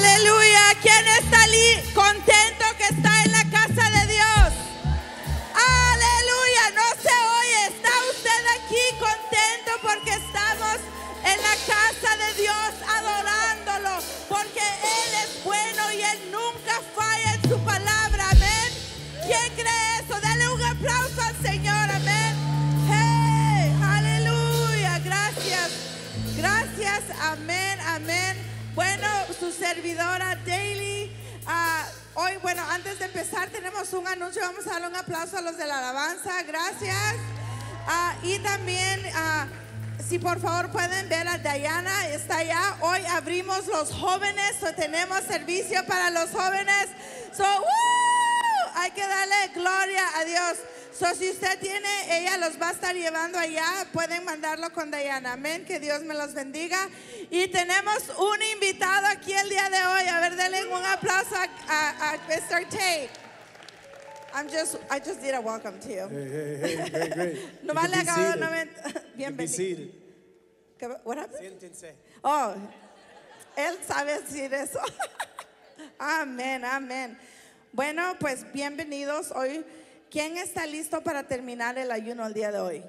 Aleluya. ¿Quién está contento que está en la casa de Dios? Aleluya. No se oye. ¿Está usted aquí contento porque estamos en la casa de Dios adorándolo? Porque Él es bueno y Él nunca falla en su palabra. Amén. ¿Quién cree eso? Dale un aplauso al Señor. Amén. Hey, aleluya. Gracias. Gracias. Amén. Amén. Bueno, su servidora Daily. ah, hoy, bueno, antes de empezar tenemos un anuncio. Vamos a darle un aplauso a los de la alabanza. Gracias. Ah, y también, ah, si por favor pueden ver a Diana, está allá. Hoy abrimos los jóvenes, so tenemos servicio para los jóvenes. So, ¡woo! hay que darle gloria a Dios. So, si usted tiene, ella los va a estar llevando allá, pueden mandarlo con Diana. Amén, que Dios me los bendiga. Y tenemos un invitado aquí el día de hoy. A ver, denle un aplauso a, a, a Mr. Tate. I'm just, I just did a welcome to you. Hey, hey, hey, great, great. Nomás can le acabo de Bienvenido. seated. ¿Qué- What happened? Siéntense. Oh, él sabe decir eso. amén, amén. Bueno, pues bienvenidos hoy. ¿Quién está listo para terminar el ayuno el día de hoy?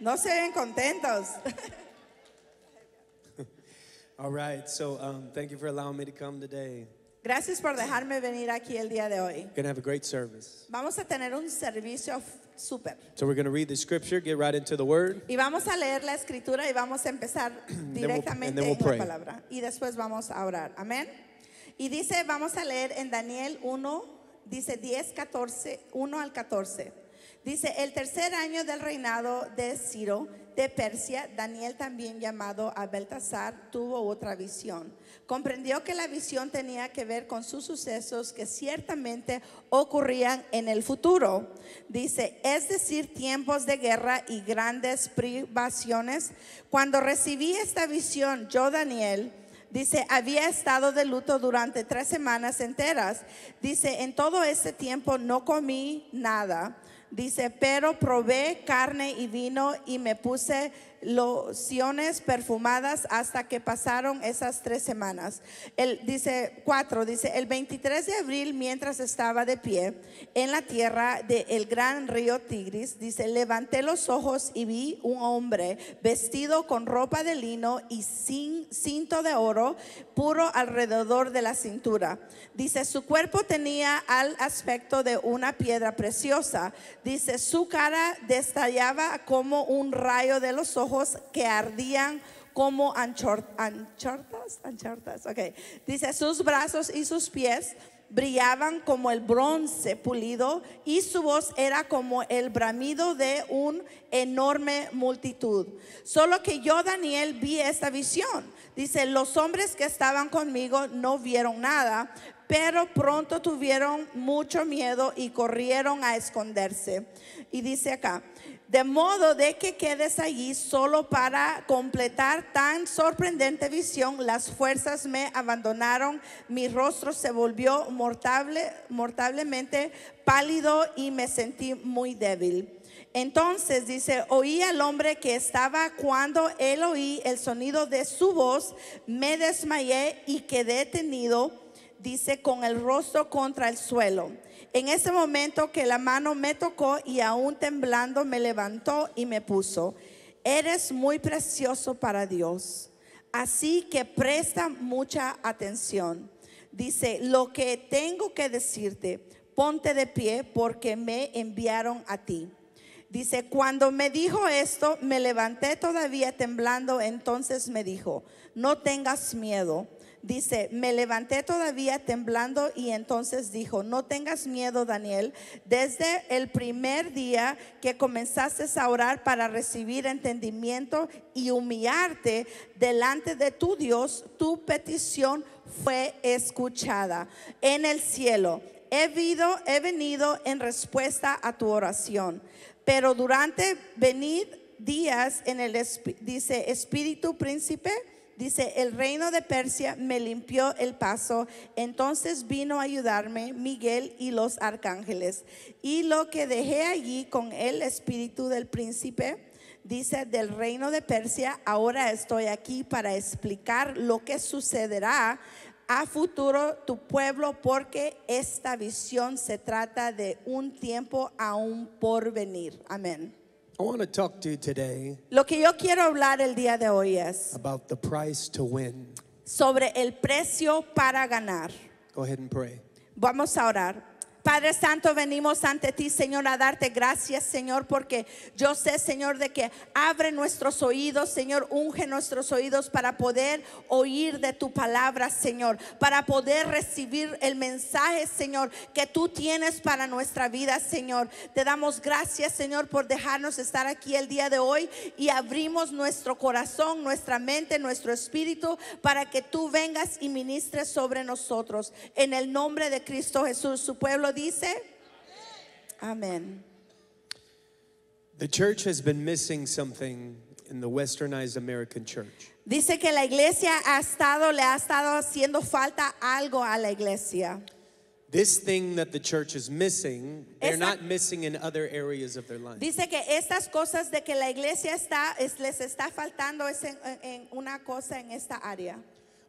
No se ven contentos. All right, so um, thank you for allowing me to come today. Gracias por dejarme venir aquí el día de hoy. Gonna have a great service. Vamos a tener un servicio súper. So we're gonna read the scripture, get right into the word. Y vamos a leer la escritura y vamos a empezar we'll- directamente then we'll en la palabra. Y después vamos a orar. Amén. Y dice, vamos a leer en Daniel 1, dice 10, 14, 1 al 14. Dice, el tercer año del reinado de Ciro de Persia, Daniel también llamado a Beltasar tuvo otra visión. Comprendió que la visión tenía que ver con sus sucesos que ciertamente ocurrían en el futuro. Dice, es decir, tiempos de guerra y grandes privaciones. Cuando recibí esta visión, yo, Daniel, Dice, había estado de luto durante tres semanas enteras. Dice, en todo ese tiempo no comí nada. Dice, pero probé carne y vino y me puse lociones perfumadas hasta que pasaron esas tres semanas. El, dice cuatro, dice, el 23 de abril mientras estaba de pie en la tierra del gran río Tigris, dice, levanté los ojos y vi un hombre vestido con ropa de lino y sin cinto de oro puro alrededor de la cintura. Dice, su cuerpo tenía al aspecto de una piedra preciosa. Dice, su cara destallaba como un rayo de los ojos que ardían como anchor- anchortas, anchortas, ok. Dice, sus brazos y sus pies brillaban como el bronce pulido y su voz era como el bramido de un enorme multitud. Solo que yo, Daniel, vi esta visión. Dice, los hombres que estaban conmigo no vieron nada, pero pronto tuvieron mucho miedo y corrieron a esconderse. Y dice acá, de modo de que quedes allí solo para completar tan sorprendente visión, las fuerzas me abandonaron, mi rostro se volvió mortable, mortablemente pálido y me sentí muy débil. Entonces dice, oí al hombre que estaba cuando él oí el sonido de su voz, me desmayé y quedé tenido, dice, con el rostro contra el suelo. En ese momento que la mano me tocó y aún temblando me levantó y me puso, eres muy precioso para Dios. Así que presta mucha atención. Dice, lo que tengo que decirte, ponte de pie porque me enviaron a ti. Dice, cuando me dijo esto, me levanté todavía temblando, entonces me dijo, no tengas miedo. Dice, me levanté todavía temblando y entonces dijo, no tengas miedo, Daniel. Desde el primer día que comenzaste a orar para recibir entendimiento y humillarte delante de tu Dios, tu petición fue escuchada en el cielo. He he venido en respuesta a tu oración. Pero durante venir días en el, dice, espíritu príncipe, Dice, el reino de Persia me limpió el paso, entonces vino a ayudarme Miguel y los arcángeles. Y lo que dejé allí con el espíritu del príncipe, dice, del reino de Persia, ahora estoy aquí para explicar lo que sucederá a futuro tu pueblo porque esta visión se trata de un tiempo aún por venir. Amén. I want to talk to you today Lo que yo quiero hablar el día de hoy es about the price to win. sobre el precio para ganar. Go ahead and pray. Vamos a orar. Padre Santo, venimos ante ti, Señor, a darte gracias, Señor, porque yo sé, Señor, de que abre nuestros oídos, Señor, unge nuestros oídos para poder oír de tu palabra, Señor, para poder recibir el mensaje, Señor, que tú tienes para nuestra vida, Señor. Te damos gracias, Señor, por dejarnos estar aquí el día de hoy y abrimos nuestro corazón, nuestra mente, nuestro espíritu, para que tú vengas y ministres sobre nosotros. En el nombre de Cristo Jesús, su pueblo dice, amén. The church has been missing something in the westernized American church. Dice que la iglesia ha estado, le ha estado haciendo falta algo a la iglesia. This thing that the church is missing, they're Esa- not missing in other areas of their life. Dice que estas cosas de que la iglesia está, es- les está faltando es en, en una cosa en esta área.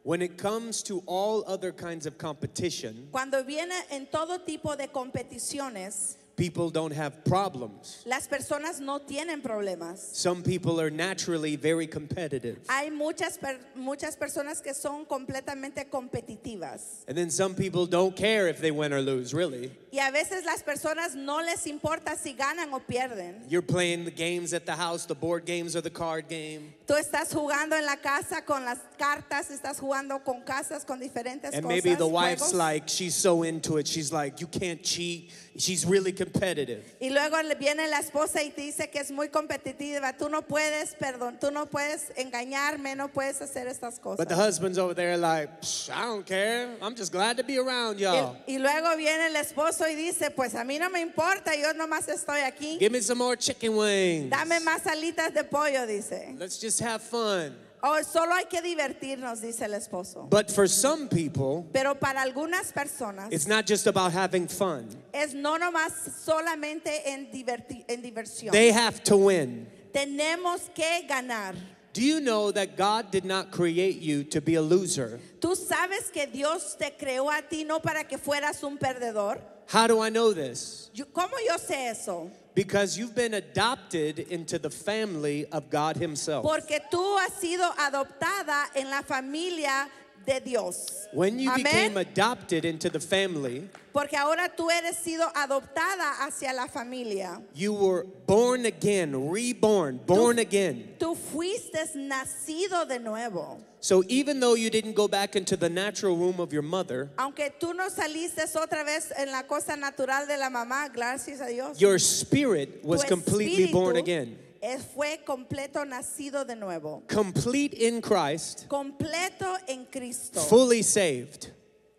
When it comes to all other kinds of competition, Cuando viene en todo tipo de competiciones, people don't have problems. las personas no tienen problemas. Some people are naturally very competitive. Hay muchas, per- muchas personas que son completamente competitivas. And then some people don't care if they win or lose, really. Y a veces las personas no les importa si ganan o pierden. You're playing the games at the house, the board games or the card game. Tú estás jugando en la casa con las cartas, estás jugando con casas con diferentes And cosas. maybe the wife's juegos. like, she's so into it. She's like, you can't cheat. She's really competitive. y luego viene la esposa y te dice que es muy competitiva. Tú no puedes, perdón, tú no puedes engañarme, no puedes hacer estas cosas. But the husband's over there like, "Psh, I don't care. I'm just glad to be around y'all. y, y luego viene el esposo dice, pues a mí no me importa, yo nomás estoy aquí. Give me some more chicken wings. Dame más alitas de pollo, dice. Let's just have fun. O solo hay que divertirnos, dice el esposo. But for some people, Pero para algunas personas it's not just about having fun. es no nomás solamente en, diversión. They have to win. Tenemos que ganar. Do you know that God did not create you to be a loser? Tú sabes que Dios te creó a ti no para que fueras un perdedor. How do I know this? Yo- ¿Cómo yo sé eso? Because you've been adopted into the family of God Himself. Porque tú has sido adoptada en la familia de Dios. When you Amén. became adopted into the family, Porque ahora tú eres sido adoptada hacia la familia. you were born again, reborn, born again. Tú fuiste nacido de nuevo. So even though you didn't go back into the natural womb of your mother, Aunque tú no saliste otra vez en la cosa natural de la mamá, gracias a Dios. your spirit was tu completely born again. Eh, fue completo nacido de nuevo. Complete in Christ, Completo en Cristo. fully saved.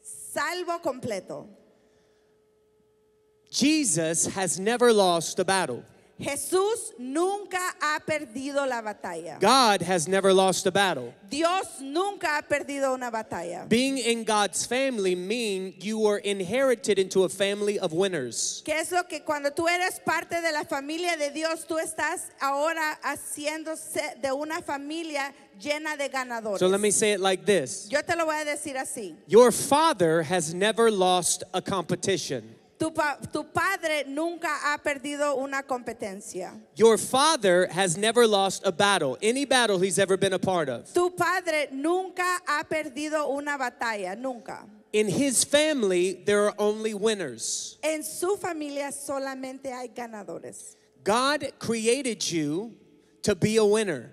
Salvo completo. Jesus has never lost a battle. Jesús nunca ha perdido la batalla. God has never lost a battle. Dios nunca ha perdido una batalla. Being in God's family mean you were inherited into a family of winners. Que es lo que cuando tú eres parte de la familia de Dios, tú estás ahora haciéndose de una familia llena de ganadores. So let me say it like this. Yo te lo voy a decir así. Your father has never lost a competition. Tu, pa- tu padre nunca ha perdido una competencia. Your father has never lost a battle, any battle he's ever been a part of. Tu padre nunca ha perdido una batalla, nunca. In his family, there are only winners. En su familia solamente hay ganadores. God created you to be a winner.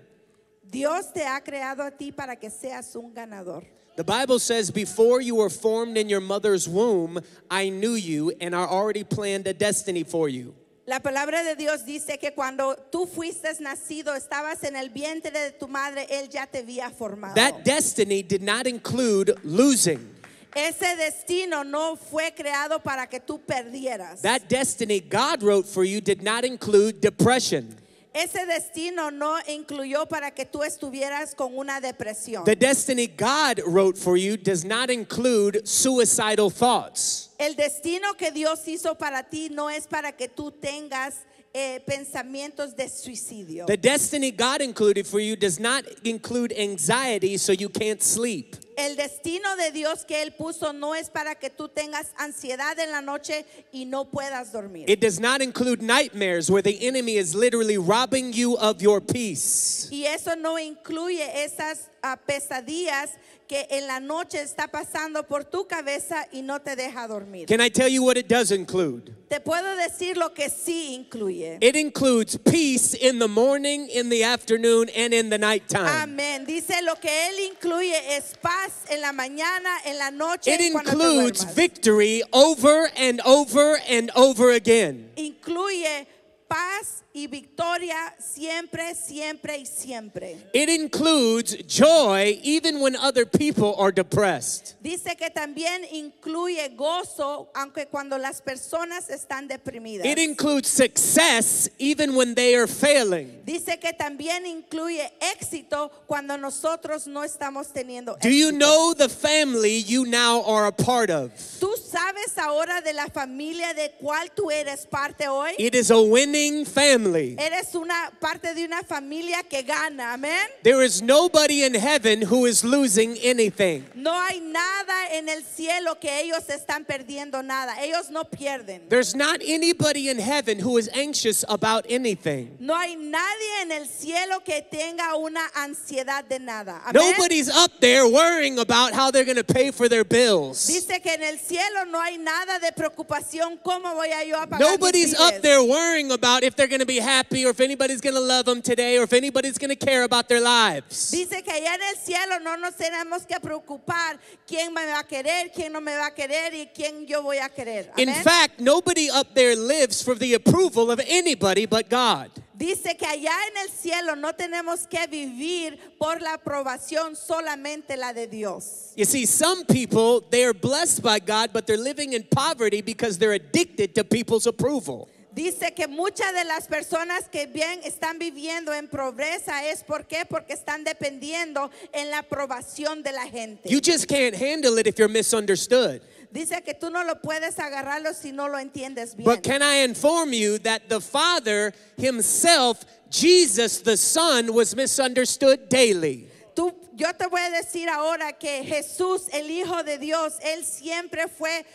Dios te ha creado a ti para que seas un ganador. The Bible says, Before you were formed in your mother's womb, I knew you and I already planned a destiny for you. La palabra de Dios dice que cuando tú fuiste nacido, estabas en el vientre de tu madre, Él ya te había formado. That destiny did not include losing. Ese destino no fue creado para que tú perdieras. That destiny God wrote for you did not include depression. Ese destino no incluyó para que tú estuvieras con una depresión. The destiny God wrote for you does not include suicidal thoughts. El destino que Dios hizo para ti no es para que tú tengas eh, pensamientos de suicidio. The destiny God included for you does not include anxiety so you can't sleep. El destino de Dios que Él puso no es para que tú tengas ansiedad en la noche y no puedas dormir. It does not include nightmares where the enemy is literally robbing you of your peace. Y eso no incluye esas ah, pesadillas que en la noche está pasando por tu cabeza y no te deja dormir. Can I tell you what it does include? Te puedo decir lo que sí incluye. It includes peace in the morning, in the afternoon, and in the nighttime. Amén. Dice lo que Él incluye es paz en la mañana, en la noche It y cuando te includes victory over and over and over again. Incluye paz y victoria siempre, siempre y siempre. It includes joy even when other people are depressed. Dice que también incluye gozo, aunque cuando las personas están deprimidas. It includes success even when they are failing. Dice que también incluye éxito cuando nosotros no estamos teniendo Do you éxito. know the family you now are a part of? ¿Tú sabes ahora de la familia de cuál tú eres parte hoy? It is a winning family. Eres una parte de una familia que gana, amén. There is nobody in heaven who is losing anything. No hay nada en el cielo que ellos están perdiendo nada. Ellos no pierden. There's not anybody in heaven who is anxious about anything. No hay nadie en el cielo que tenga una ansiedad de nada. Amén. Nobody's up there worrying about how they're going to pay for their bills. Dice que en el cielo no hay nada de preocupación. ¿Cómo voy a yo a pagar mis Nobody's up biles? there worrying about if they're going to be happy or if anybody's going to love them today or if anybody's going to care about their lives. Dice que allá en el cielo no nos tenemos que preocupar quién me va a querer, quién no me va a querer y quién yo voy a querer. In fact, nobody up there lives for the approval of anybody but God. Dice que allá en el cielo no tenemos que vivir por la aprobación solamente la de Dios. You see, some people, they are blessed by God, but they're living in poverty because they're addicted to people's approval. Dice que muchas de las personas que bien están viviendo en pobreza es por qué? Porque están dependiendo en la aprobación de la gente. You just can't handle it if you're misunderstood. Dice que tú no lo puedes agarrarlo si no lo entiendes bien. But can I inform you that the Father Himself, Jesus the Son, was misunderstood daily? Tú, yo te voy a decir ahora que Jesús, el Hijo de Dios, él siempre fue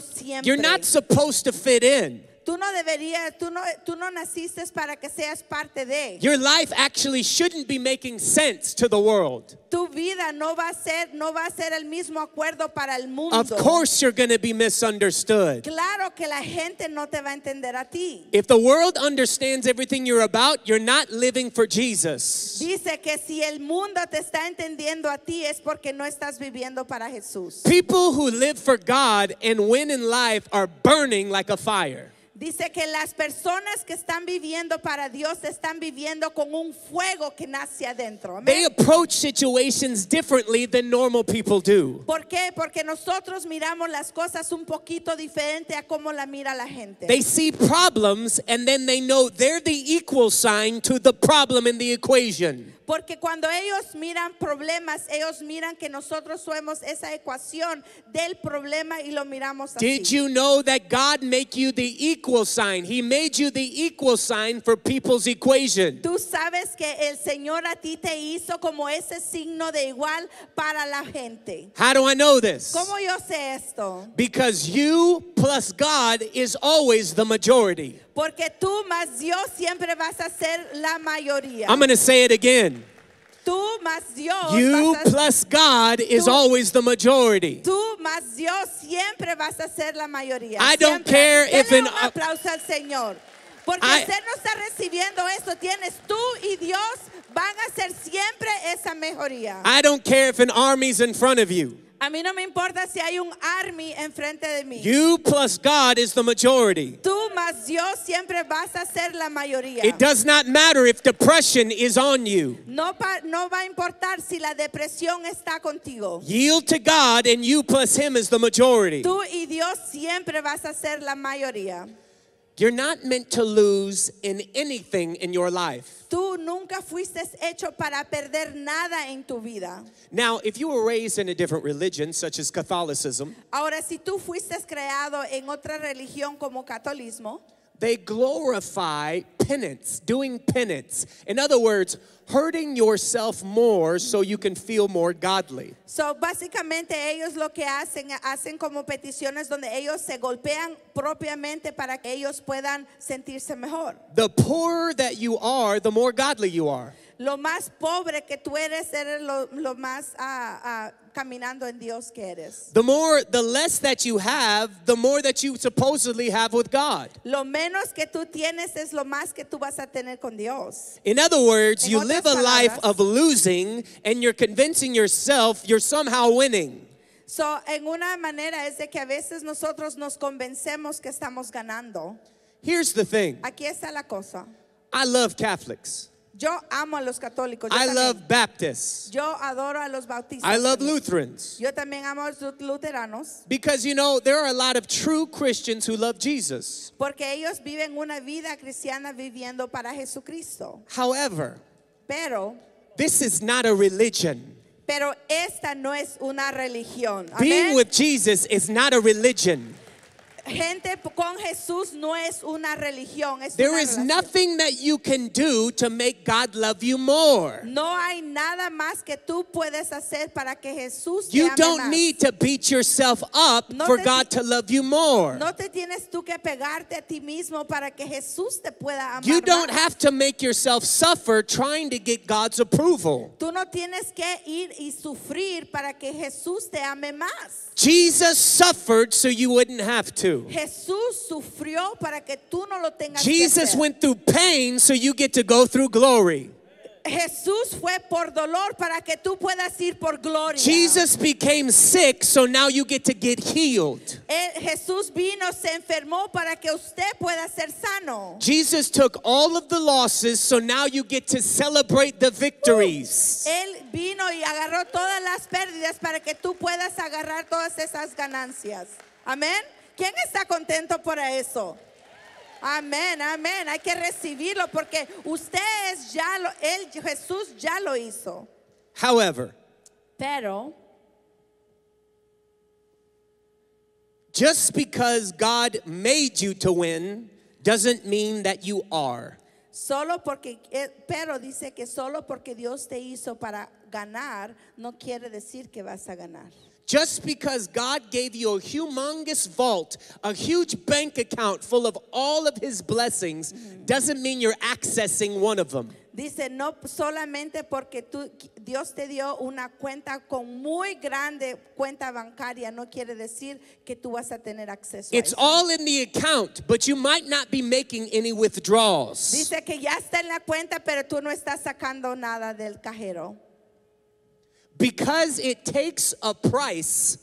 siempre. You're not supposed to fit in. Tú no deberías, tú no, tú no naciste para que seas parte de. Your life actually shouldn't be making sense to the world. Tu vida no va a ser, no va a ser el mismo acuerdo para el mundo. Of course, you're going to be misunderstood. Claro que la gente no te va a entender a ti. If the world understands everything you're about, you're not living for Jesus. Dice que si el mundo te está entendiendo a ti es porque no estás viviendo para Jesús. People who live for God and win in life are burning like a fire. Dice que las personas que están viviendo para Dios están viviendo con un fuego que nace adentro. Amén. They approach situations differently than normal people do. ¿Por qué? Porque nosotros miramos las cosas un poquito diferente a cómo la mira la gente. They see problems and then they know they're the equal sign to the problem in the equation. Porque cuando ellos miran problemas, ellos miran que nosotros somos esa ecuación del problema y lo miramos así. Did you know that God make you the equal sign? He made you the equal sign for people's equation. Tú sabes que el Señor a ti te hizo como ese signo de igual para la gente. How do I know this? ¿Cómo yo sé esto? Because you plus God is always the majority. Porque tú más Dios siempre vas a ser la mayoría. I'm going to say it again. Tú más Dios You a, plus God is Tú- always the majority. tú más Dios siempre vas a ser la mayoría. I don't Siempre. care if Denle an- un aplauso al Señor. Porque I- usted no está recibiendo eso. Tienes tú y Dios van a ser siempre esa mejoría. I don't care if an army's in front of you. A mí no me importa si hay un army enfrente de mí. You plus God is the majority. Tú más Dios siempre vas a ser la mayoría. It does not matter if depression is on you. No, pa- no va a importar si la depresión está contigo. Yield to God and you plus Him is the majority. Tú y Dios siempre vas a ser la mayoría. You're not meant to lose in anything in your life. Tú nunca fuiste hecho para perder nada en tu vida. Now, if you were raised in a different religion, such as Catholicism, Ahora, si tú fuiste creado en otra religión como catolicismo, they glorify penance, doing penance. In other words, hurting yourself more so you can feel more godly. So, básicamente ellos lo que hacen, hacen como peticiones donde ellos se golpean propiamente para que ellos puedan sentirse mejor. The poorer that you are, the more godly you are. Lo más pobre que tú eres, eres lo, lo más ah, ah, caminando en Dios que eres. The more, the less that you have, the more that you supposedly have with God. Lo menos que tú tienes es lo más que tú vas a tener con Dios. In other words, En you live a life of losing and you're convincing yourself you're somehow winning. So, en una manera es de que a veces nosotros nos convencemos que estamos ganando. Here's the thing Aquí está la cosa. I love Catholics, Yo amo a los católicos. Yo, I también. love Baptists, Yo adoro a los bautistas. I love también. Lutherans. Yo también amo a los luteranos Because you know, there are a lot of true Christians who love Jesus. porque ellos viven una vida cristiana viviendo para Jesucristo. However, Pero, this is not a religion. pero esta no es una religión. Being Amén. with Jesus is not a religion. Gente con Jesús no es una religión. Es There una is relación. nothing that you can do to make God love you more. No hay nada más que tú puedes hacer para que Jesús te You ame don't más. need to beat yourself up No for te- God to love you more. No te tienes tú que pegarte a ti mismo para que Jesús te pueda amar. You don't más. have to make yourself suffer trying to get God's approval. Tú no tienes que ir y sufrir para que Jesús te ame más. Jesus suffered so you wouldn't have to. Jesús sufrió para que tú no lo tengas Jesus went through pain so you get to go through glory. Jesús fue por dolor para que tú puedas ir por gloria. Jesus became sick so now you get to get healed. Él- Jesús vino, se enfermó para que usted pueda ser sano. Jesus took all of the losses so now you get to celebrate the victories. Uh, él vino y agarró todas las pérdidas para que tú puedas agarrar todas esas ganancias. Amén. ¿Quién está contento por eso? Amén, amén. Hay que recibirlo porque ustedes ya lo, él, Jesús ya lo hizo. However, Pero just because God made you to win doesn't mean that you are. solo porque, eh, pero dice que solo porque Dios te hizo para ganar, no quiere decir que vas a ganar. Just because God gave you a humongous vault, a huge bank account full of all of his blessings, mm-hmm. doesn't mean you're accessing one of them. Dice, no solamente porque tú, Dios te dio una cuenta con muy grande cuenta bancaria, no quiere decir que tú vas a tener acceso a It's eso. all in the account, but you might not be making any withdrawals. Dice que ya está en la cuenta, pero tú no estás sacando nada del cajero. Because it takes a price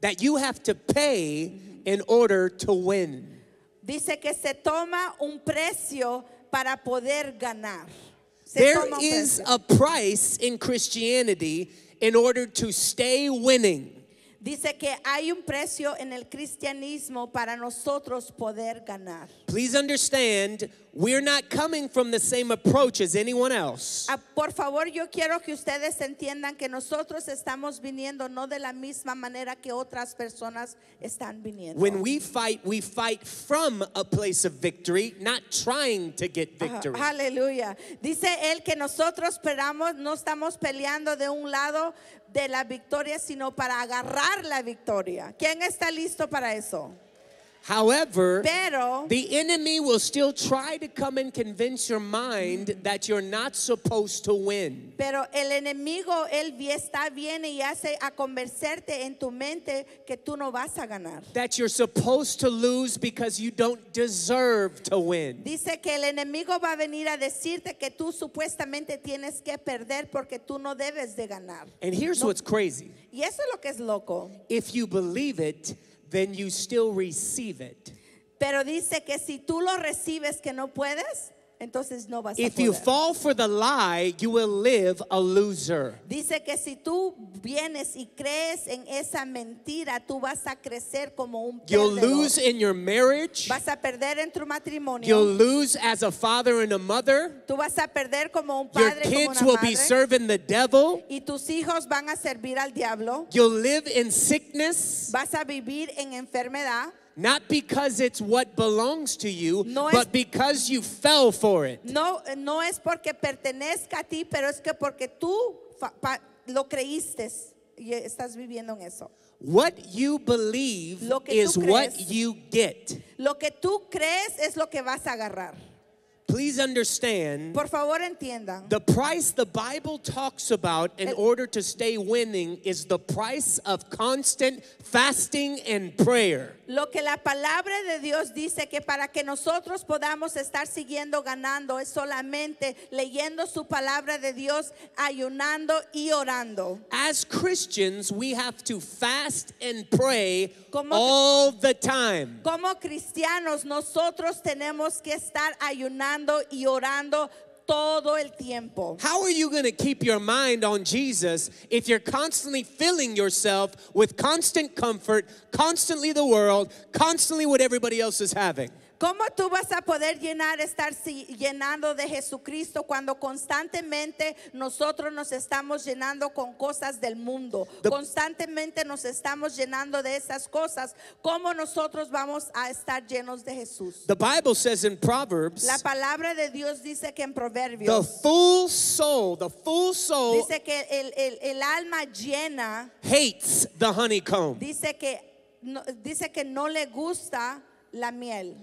that you have to pay in order to win. Dice que se toma un precio para poder ganar. Se There is a price in Christianity in order to stay winning. Dice que hay un precio en el cristianismo para nosotros poder ganar. Please understand, we're not coming from the same approach as anyone else. Ah, Por favor, yo quiero que ustedes entiendan que nosotros estamos viniendo no de la misma manera que otras personas están viniendo. When we fight, we fight from a place of victory, not trying to get victory. Aleluya. Dice él que nosotros esperamos, no estamos peleando de un lado de la victoria, sino para agarrar la victoria. ¿Quién está listo para eso? However, Pero the enemy will still try to come and convince your mind that you're not supposed to win. Pero el enemigo, él vi- está bien y hace a convencerte en tu mente que tú no vas a ganar. That you're supposed to lose because you don't deserve to win. Dice que el enemigo va a venir a decirte que tú supuestamente tienes que perder porque tú no debes de ganar. And here's No. what's crazy Y eso es lo que es loco. if you believe it, then you still receive it. Pero dice que si tú lo recibes que no puedes, entonces no vas a If you poder. fall for the lie, you will live a loser. Dice que si tú vienes y crees en esa mentira, tú vas a crecer como un You'll perdedor. lose in your marriage. Vas a perder en tu matrimonio. You'll lose as a father and a mother. Tú vas a perder como un Your padre, como kids una will be madre. serving the devil. Y tus hijos van a servir al diablo. You'll live in sickness. Vas a vivir en enfermedad. Not because it's what belongs to you, No es- but because you fell for it. No, no es porque pertenezca a ti, pero es que porque tú lo creíste y estás viviendo en eso. What you believe is tú what you get. Lo que tú crees es lo que vas a agarrar. Please understand Por favor, entiendan. the price the Bible talks about in El- order to stay winning is the price of constant fasting and prayer. Lo que la palabra de Dios dice que para que nosotros podamos estar siguiendo ganando es solamente leyendo su palabra de Dios, ayunando y orando. As Christians, we have to fast and pray Como- all the time. Como cristianos nosotros tenemos que estar ayunando y orando todo el tiempo. How are you going to keep your mind on Jesus if you're constantly filling yourself with constant comfort, constantly the world, constantly what everybody else is having? ¿Cómo tú vas a poder llenar, estar llenando de Jesucristo cuando constantemente nosotros nos estamos llenando con cosas del mundo? The- constantemente nos estamos llenando de esas cosas. ¿Cómo nosotros vamos a estar llenos de Jesús? The Bible says in Proverbs, La palabra de Dios dice que en the Proverbios full soul, the full soul dice que el, el- el alma llena hates the honeycomb, dice que no, dice que no le gusta la miel.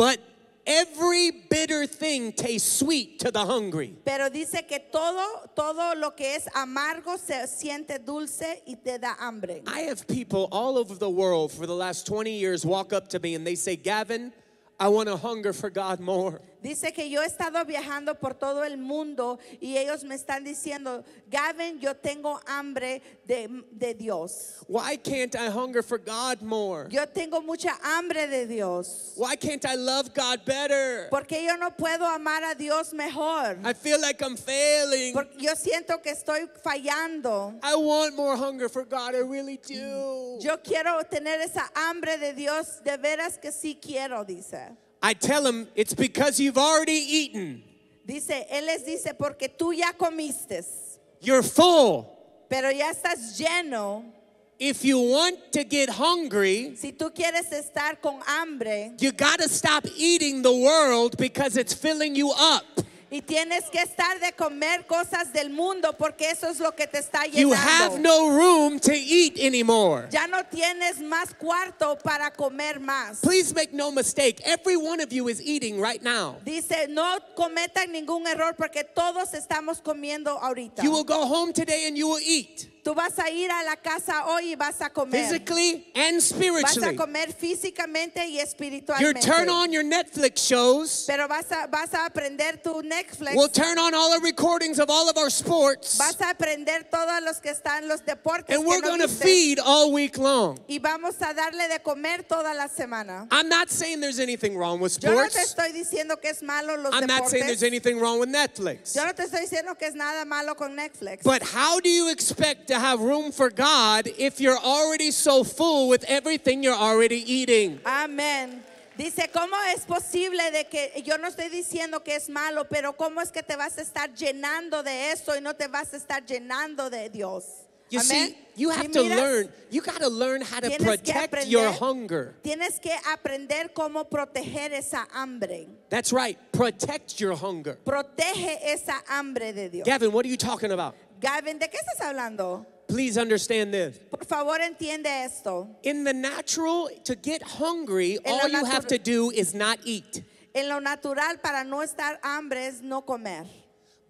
But every bitter thing tastes sweet to the hungry. Pero dice que todo, todo lo que es amargo se siente dulce y te da hambre. I have people all over the world for the last 20 years walk up to me and they say, Gavin, I want to hunger for God more. Dice que yo he estado viajando por todo el mundo y ellos me están diciendo, Gavin, yo tengo hambre de, de Dios. Why can't I hunger for God more? Yo tengo mucha hambre de Dios. Why can't I love God better? Porque yo no puedo amar a Dios mejor. I feel like I'm failing. Porque yo siento que estoy fallando. I want more hunger for God. I really do. Yo quiero tener esa hambre de Dios, de veras que sí quiero, dice. I tell him it's because you've already eaten. Dice, Él les dice, porque tú ya comiste, You're full. pero ya estás lleno. If you want to get hungry, Si tú quieres estar con hambre you got to stop eating the world because it's filling you up. Y tienes que estar de comer cosas del mundo porque eso es lo que te está You have llenando. no room to eat anymore. Ya no tienes más cuarto para comer más. Please make no mistake, every one of you is eating right now. Dice, no cometan ningún error porque todos estamos comiendo ahorita. You will go home today and you will eat Tú vas a ir a la casa hoy y vas a comer. physically and Vas a spiritually. comer físicamente y You espiritualmente. turn on your Netflix shows. Pero vas a, vas a aprender tu Netflix. We'll turn on all the recordings of all of our sports. Vas a aprender todos los que están los deportes And we're no going to feed all week long. y vamos a darle de comer toda la semana. I'm not saying there's anything wrong with Yo no te sports. estoy diciendo que es malo los I'm not saying there's deportes. anything wrong with Netflix. Yo no te estoy diciendo que es nada malo con Netflix. But how do you expect to have room for God if you're already so full with everything you're already eating? Amén. Dice, ¿cómo es posible de que yo no estoy diciendo que es malo, pero cómo es que te vas a estar llenando de eso y no te vas a estar llenando de Dios? You Amén. see, you have to miras? learn, you got to learn how to protect your hunger. Tienes que aprender cómo proteger esa hambre. That's right, protect your hunger. Protege esa hambre de Dios. Gavin, what are you talking about? Gavin, ¿de qué estás hablando? Please understand this. Por favor, entiende esto. In the natural, to get hungry, En all you have to do is not eat. En lo natural, para no estar hambre es no comer.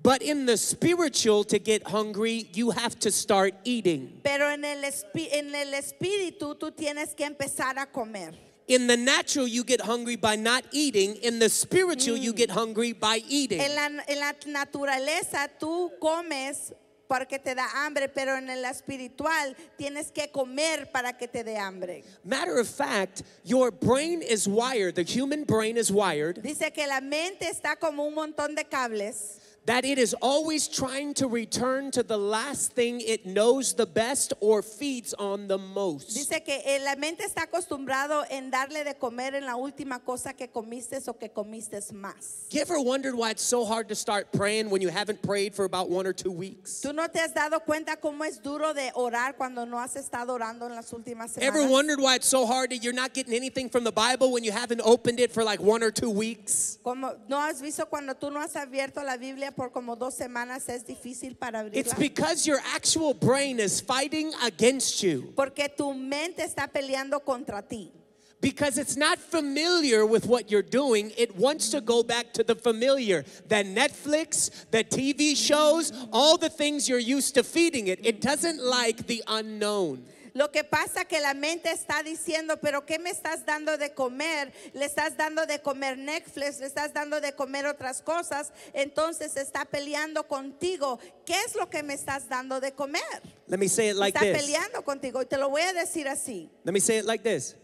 But in the spiritual, to get hungry, you have to start eating. Pero en el, en el espíritu tú tienes que empezar a comer. In the natural, you get hungry by not eating. In the spiritual, you mm. get hungry by eating. En la, en la naturaleza tú comes porque te da hambre, pero en el espiritual tienes que comer para que te dé hambre. Matter of fact, your brain is wired, the human brain is wired, Dice que la mente está como un montón de cables that it is always trying to return to the last thing it knows the best or feeds on the most. Dice que la mente está acostumbrado en darle de comer en la última cosa que comiste o que comiste más. You ever wondered why it's so hard to start praying when you haven't prayed for about one or two weeks? ¿Tú no te has dado cuenta cómo es duro de orar cuando no has estado orando en las últimas Ever wondered why it's so hard that you're not getting anything from the Bible when you haven't opened it for like one or two weeks? Como, ¿No has visto cuando tú no has abierto la Biblia por como dos semanas es difícil para It's because your actual brain is fighting against you. Porque tu mente está peleando contra ti. Because it's not familiar with what you're doing, it wants to go back to the familiar. The Netflix, the TV shows, all the things you're used to feeding it. It doesn't like the unknown. Lo que pasa que la mente está diciendo, pero ¿qué me estás dando de comer? Le estás dando de comer Netflix, le estás dando de comer otras cosas, entonces está peleando contigo. ¿Qué es lo que me estás dando de comer? Let me say it like está this. peleando contigo y te lo voy a decir así. Let me say it like this.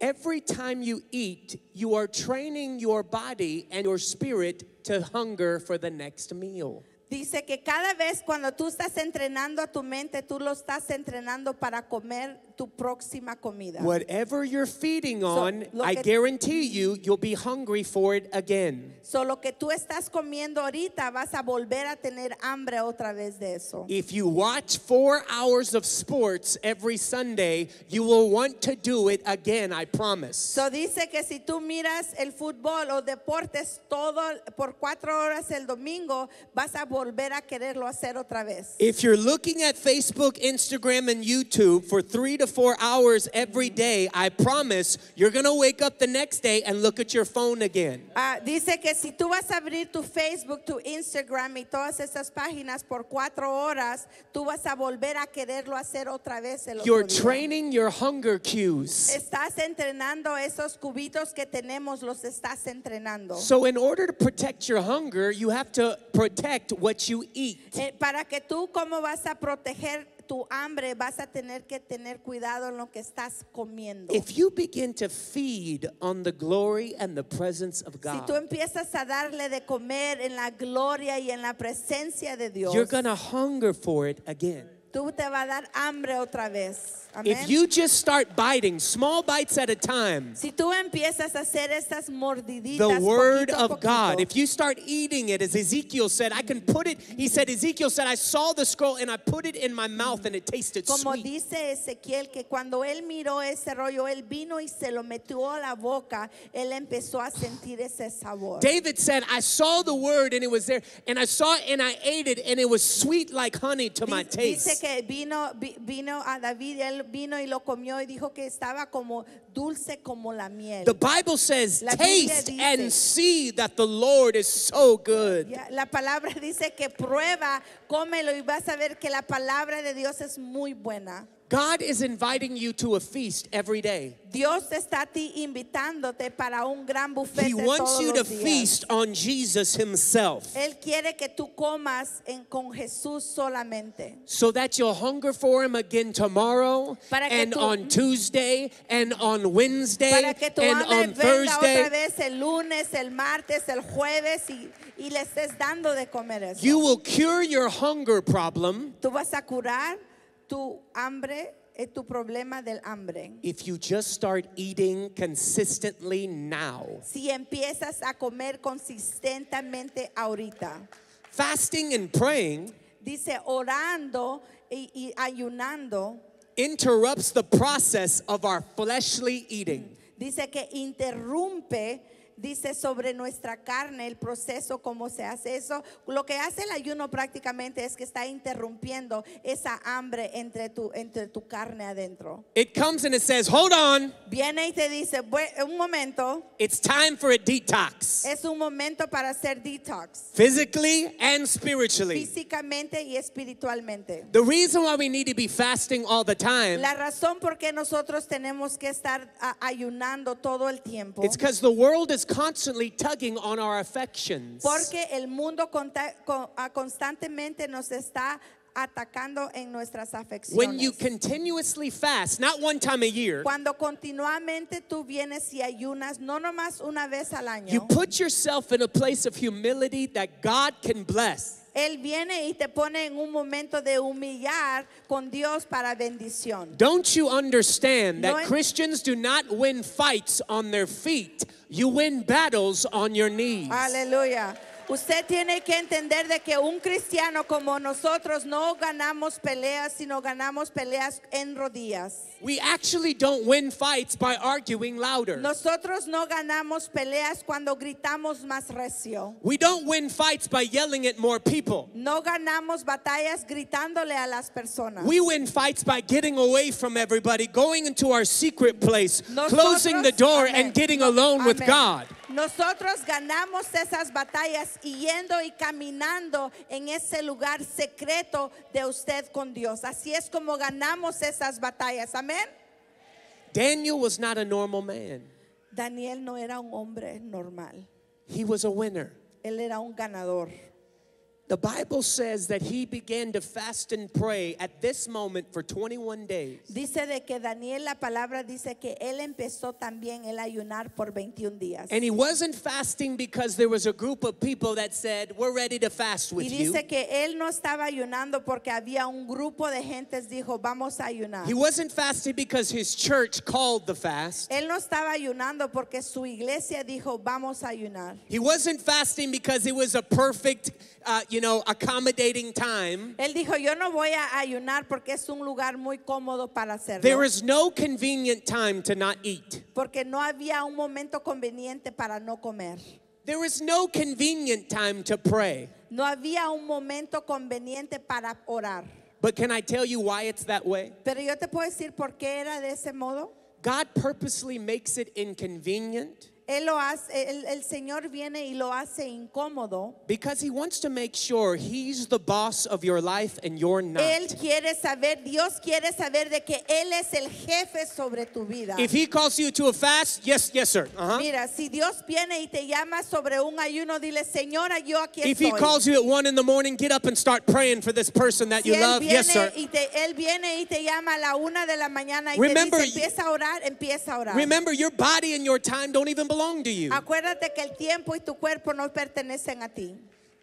Every time you eat, you are training your body and your spirit to hunger for the next meal. Dice que cada vez cuando tú estás entrenando a tu mente, tú lo estás entrenando para comer tu próxima comida. Whatever you're feeding on, lo I guarantee you, you'll be hungry for it again. So, lo que tú estás comiendo ahorita vas a volver a tener hambre otra vez de eso. If you watch four hours of sports every Sunday, you will want to do it again, I promise. So dice que si tú miras el fútbol o deportes todo por cuatro horas el domingo, vas a volver a quererlo hacer otra vez. If you're looking at Facebook, Instagram, and YouTube for three to four hours every day, I promise you're gonna wake up the next day and look at your phone again. Ah, dice que si tú vas a abrir tu Facebook, tu Instagram y todas esas páginas por cuatro horas, tú vas a volver a quererlo hacer otra vez el otro You're día. training your hunger cues. Estás entrenando esos cubitos que tenemos, los estás entrenando. So, in order to protect your hunger, you have to protect what you eat. Eh, para que tú cómo vas a proteger tu hambre, vas a tener que tener cuidado en lo que estás comiendo. If you begin to feed on the glory and the presence of Si God, tú empiezas a darle de comer en la gloria y en la presencia de Dios, you're gonna hunger for it again. tú te va a dar hambre otra vez. Amén. If you just start biting small bites at a time, si tú empiezas a hacer estas mordiditas, the word poquito of God, if you start eating it, as Ezekiel said, I can put it, he said, Ezekiel said, I saw the scroll and I put it in my mouth and it tasted Como sweet. dice Ezequiel que cuando él miró ese rollo, él vino y se lo metió a la boca, él empezó a sentir ese sabor. David said, I saw the word and it was there, and I saw it and I ate it, and it was sweet like honey to my Dice- Dice taste. que vino, vino a David, él vino y lo comió y dijo que estaba como dulce como la miel. The Bible says, La taste dice- and see that the Lord is so good. La palabra dice que prueba, cómelo y vas a ver que la palabra de Dios es muy buena. God is inviting you to a feast every day. Dios está a ti invitándote para un gran buffet He wants you to días. feast on Jesus Himself Él quiere que tú comas en, con Jesús solamente. so that you'll hunger for Him again tomorrow Para and tú- on Tuesday and on Wednesday Para que tu and hambre on otra Thursday. vez el lunes, el martes, el jueves y, y le estés dando de comer eso. You will cure your hunger problem Tú vas a curar tu hambre, eh, tu problema del hambre. if you just start eating consistently now. Si empiezas a comer consistentemente ahorita. Fasting and praying Dice orando y, y ayunando. interrupts the process of our fleshly eating. Dice que interrumpe, dice sobre nuestra carne el proceso, cómo se hace eso. Lo que hace el ayuno prácticamente es que está interrumpiendo esa hambre entre tu, entre tu carne adentro. It comes and it says, Hold on, Viene y te dice, "Bue- un momento, it's time for a detox, es un momento para hacer detox, physically and spiritually. físicamente y espiritualmente. The reason why we need to be fasting all the time La razón por qué nosotros tenemos que estar ayunando todo el tiempo. it's because the world is constantly tugging on our affections. Porque el mundo ah, constantemente nos está atacando en nuestras When you continuously fast, not one time a year, Cuando continuamente tú vienes y ayunas, no nomás una vez al año. you put yourself in a place of humility that God can bless. Él viene y te pone en un momento de humillar con Dios para bendición. Don't you understand that No Christians do not win fights on their feet? You win battles on your knees. Aleluya. Usted tiene que entender de que un cristiano como nosotros no ganamos peleas, sino ganamos peleas en rodillas. We actually don't win fights by arguing louder. Nosotros no ganamos peleas cuando gritamos más recio. We don't win fights by yelling at more people. No ganamos batallas gritándole a las personas. We win fights by getting away from everybody, going into our secret place, Nosotros- closing the door, and getting alone with. God. Nosotros ganamos esas batallas y yendo y caminando en ese lugar secreto de usted con Dios. Así es como ganamos esas batallas. Amén. Daniel was not a normal man, Daniel no era un hombre normal. he was a winner. Él era un ganador. The Bible says that he began to fast and pray at this moment for 21 days. Dice de que Daniel, la palabra dice que él empezó también el ayunar por 21 días. And he wasn't fasting because there was a group of people that said, We're ready to fast with you. dice que él no estaba ayunando porque había un grupo de gentes dijo, vamos a ayunar. He wasn't fasting because his church called the fast. Él no estaba ayunando porque su iglesia dijo, vamos a ayunar. He wasn't fasting because it was a perfect, uh, you know, accommodating time. Él dijo, yo no voy a ayunar porque es un lugar muy cómodo para hacerlo. There is no convenient time to not eat. Porque no había un momento conveniente para no comer. There is no convenient time to pray. No había un momento conveniente para orar. But can I tell you why it's that way? Pero yo te puedo decir por qué era de ese modo. God purposely makes it inconvenient Él lo hace, el, el Señor viene y lo hace incómodo. because He wants to make sure He's the boss of your life and you're not. Él quiere saber, Dios quiere saber de que Él es el jefe sobre tu vida. If He calls you to a fast, yes, yes, sir. Uh-huh. Mira, si Dios viene y te llama sobre un ayuno, dile, Señora, yo aquí If He estoy. calls you at one in the morning, get up and start praying for this person that Si you love. Yes, sir. y te, él viene y te llama a la una de la mañana y Remember, te dice, empieza a orar, empieza a orar. Remember, your body and your time don't even belong to you. Acuérdate que el tiempo y tu cuerpo no pertenecen a ti.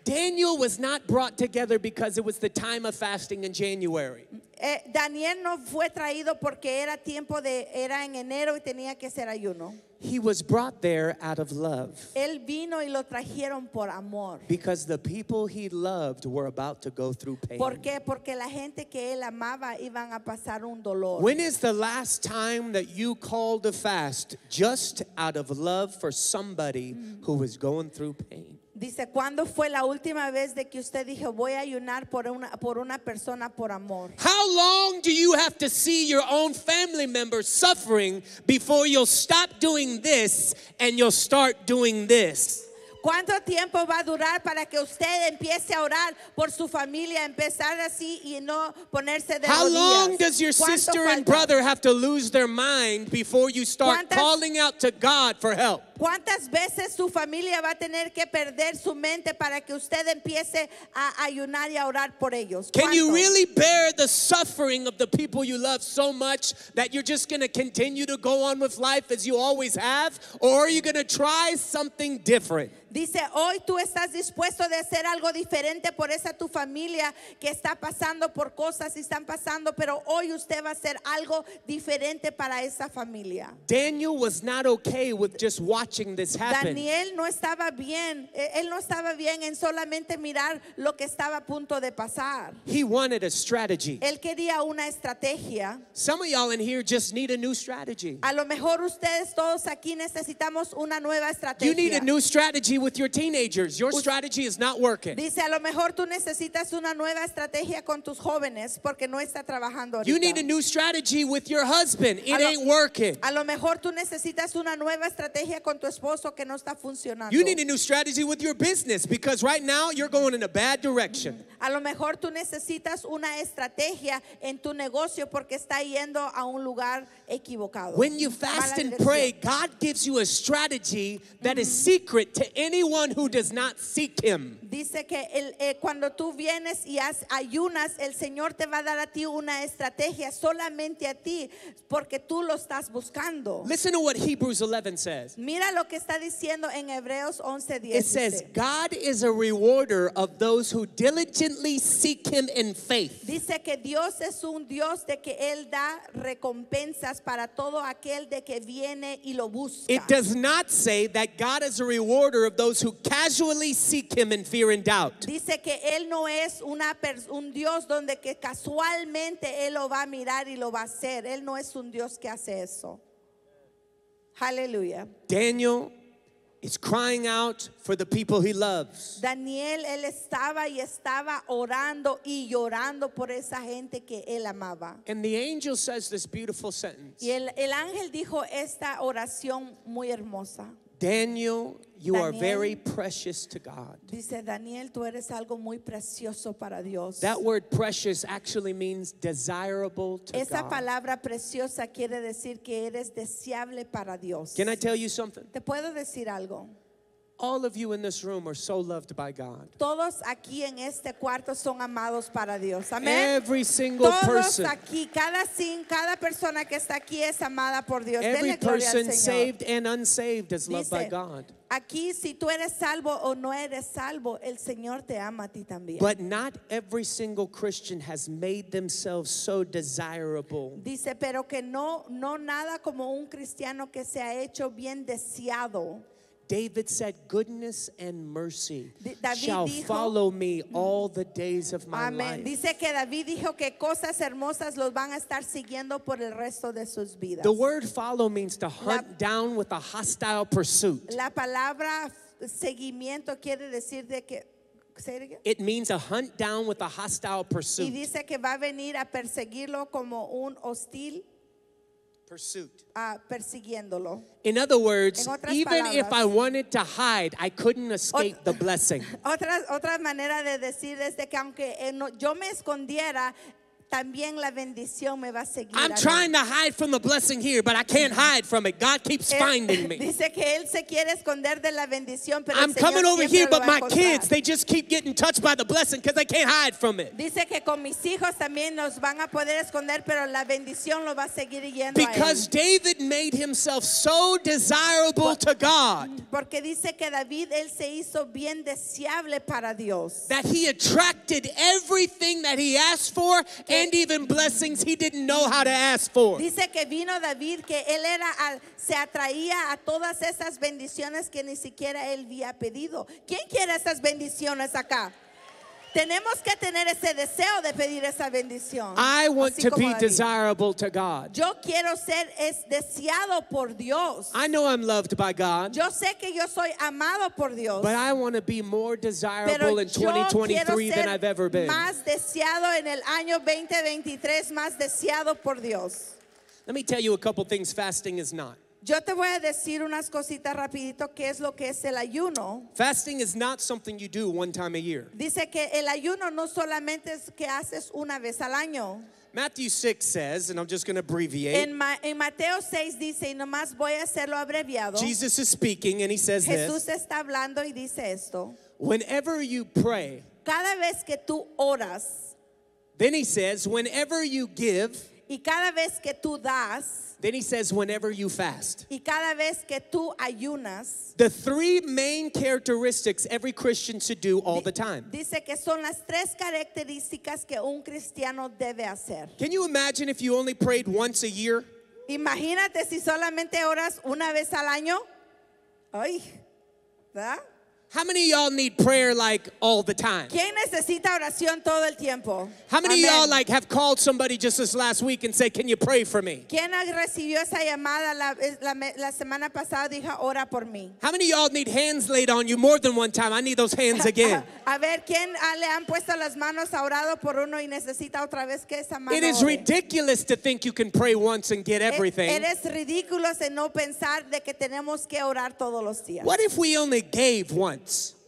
Daniel was not brought together because it was the time of fasting in January. Eh, Daniel no fue traído porque era tiempo de, era en enero y tenía que ser ayuno. He was brought there out of love Él vino y lo trajeron por amor. because the people he loved were about to go through pain. ¿Por qué? Porque la gente que él amaba iban a pasar un dolor. When is the last time that you called a fast just out of love for somebody who was going through pain? Dice, ¿cuándo fue la última vez de que usted dijo, voy a ayunar por una, por una persona por amor? How long do you have to see your own family members suffering before you'll stop doing this and you'll start doing this? ¿Cuánto tiempo va a durar para que usted empiece a orar por su familia, empezar así y no ponerse de How rodillas? long does your ¿Cuánto sister and brother have to lose their mind before you start ¿Cuántas- calling out to God for help? ¿Cuántas veces su familia va a tener que perder su mente para que usted empiece a ayunar y a orar por ellos? Can you really bear the suffering of the people you love so much that you're just going to continue to go on with life as you always have? Or are you going to try something different? Dice, hoy tú estás dispuesto de hacer algo diferente por esa tu familia que está pasando por cosas y están pasando, pero hoy usted va a hacer algo diferente para esa familia. Daniel was not okay with just watching this happen. Daniel no estaba bien, eh, él no estaba bien en solamente mirar lo que estaba a punto de pasar. He wanted a strategy. Él quería una estrategia. Some of y'all in here just need a new strategy. A lo mejor ustedes todos aquí necesitamos una nueva You need estrategia. a new strategy with your teenagers. Your strategy is not working. Dice, a lo mejor tú necesitas una nueva estrategia con tus jóvenes porque no está trabajando You need a new strategy with your husband. It lo- ain't working. A lo mejor tú necesitas una nueva estrategia con tu esposo que no está funcionando. You need a new strategy with your business because right now you're going in a bad direction. A lo mejor tú necesitas una estrategia en tu negocio porque está yendo a un lugar equivocado. When you fast and pray, God gives you a strategy that is secret to anyone who does not seek Him. Dice que el- eh, cuando tú vienes y haz- ayunas, el Señor te va a dar a ti una estrategia solamente a ti, porque tú lo estás buscando. Listen to what Hebrews 11 says. Mira lo que está diciendo en Hebreos 11:10. It says. God is a rewarder of those who diligently seek Him in faith. Dice que Dios es un Dios de que Él da recompensas para todo aquel de que viene y lo busca. It does not say that God is a rewarder of those who casually seek Him in fear and doubt. Dice que Él no es una un Dios donde que casualmente Él lo va a mirar y lo va a hacer. Él no es un Dios que hace eso. Aleluya. Daniel is crying out for the people he loves. Daniel, él estaba y estaba orando y llorando por esa gente que él amaba. And the angel says this beautiful sentence Y el, el ángel dijo esta oración muy hermosa. Daniel, you are very precious to God. Dice, Daniel, tú eres algo muy precioso para Dios. That word precious actually means desirable to Esa God. palabra preciosa quiere decir que eres deseable para Dios. Can I tell you something? Te puedo decir algo. All of you in this room are so loved by God. Todos aquí en este cuarto son amados para Dios. Amén. Every single Todos person, aquí, cada sin, cada persona que está aquí es amada por Dios. every Denle person saved and unsaved is loved by Dice, God. Aquí, si tú eres salvo o no eres salvo, el Señor te ama a ti también. But not every single Christian has made themselves so desirable Dice, pero que no, no nada como un cristiano que se ha hecho bien deseado. David said, Goodness and mercy David shall dijo- follow me all the days of my Amén. life. Dice que David dijo que cosas hermosas los van a estar siguiendo por el resto de sus vidas. The word follow means to hunt down with a hostile pursuit. La palabra seguimiento quiere decir de que it. It means a hunt down with a hostile y pursuit. dice que va a venir a perseguirlo como un hostil Pursuit. ah, persiguiéndolo. In other words, En otras even if I wanted to hide, I couldn't escape the blessing. Otra, otra manera de decir es de que aunque eh, yo me escondiera, también la bendición me va a seguir. I'm trying to hide from the blessing here, but I can't hide from it. God keeps Él- finding me. Dice que él se quiere esconder de la bendición, pero I'm el Señor coming over here, but my kids, they just keep getting touched by the blessing because they can't hide from it. Dice que con mis hijos también nos van a poder esconder, pero la bendición lo va a seguir yendo Because a él. David made himself so desirable to God mm, Porque dice que David él se hizo bien deseable para Dios. that he attracted everything that he asked for and even blessings he didn't know how to ask for. Dice que vino David, que él era, se atraía a todas esas bendiciones que ni siquiera él había pedido. ¿Quién quiere esas bendiciones acá? Tenemos que tener ese deseo de pedir esa bendición. I want to be David. desirable to God. Yo quiero ser es deseado por Dios. I know I'm loved by God, Yo sé que yo soy amado por Dios. but I want to be more Pero desirable in 2023 than I've ever been. más deseado en el año 2023, más deseado por Dios. Let me tell you a couple things fasting is not. Yo te voy a decir unas cositas rapidito qué es lo que es el ayuno. Fasting is not something you do one time a year. Dice que el ayuno no solamente es que haces una vez al año. Matthew 6 says, and I'm just going to abbreviate. En, Ma- en Mateo 6 dice, y nomás voy a hacerlo abreviado. Jesus is speaking and he says Jesús this está hablando y dice esto. Whenever you pray, Cada vez que tú oras then he says, whenever you give, y cada vez que tú das then he says, whenever you fast. y cada vez que tú ayunas, The three main characteristics every Christian should do all the time. dice que son las tres características que un cristiano debe hacer. Can you imagine if you only prayed once a year? Imagínate si solamente oras una vez al año. Ay, ¿verdad? How many of y'all need prayer like all the time? ¿Quién necesita oración todo el tiempo? How many y'all like have called somebody just this last week and said, "Can you pray for me?" ¿Quién recibió esa llamada la, la- la semana pasada? Dijo, ora por mí. How many of y'all need hands laid on you more than one time? I need those hands again. A ver, ¿quién le han puesto las manos, ha orado por uno y necesita otra vez que esa mano It is ridiculous to think you can pray once and get everything. Eres ridículo no pensar de que tenemos que orar todos los días. What if we only gave once?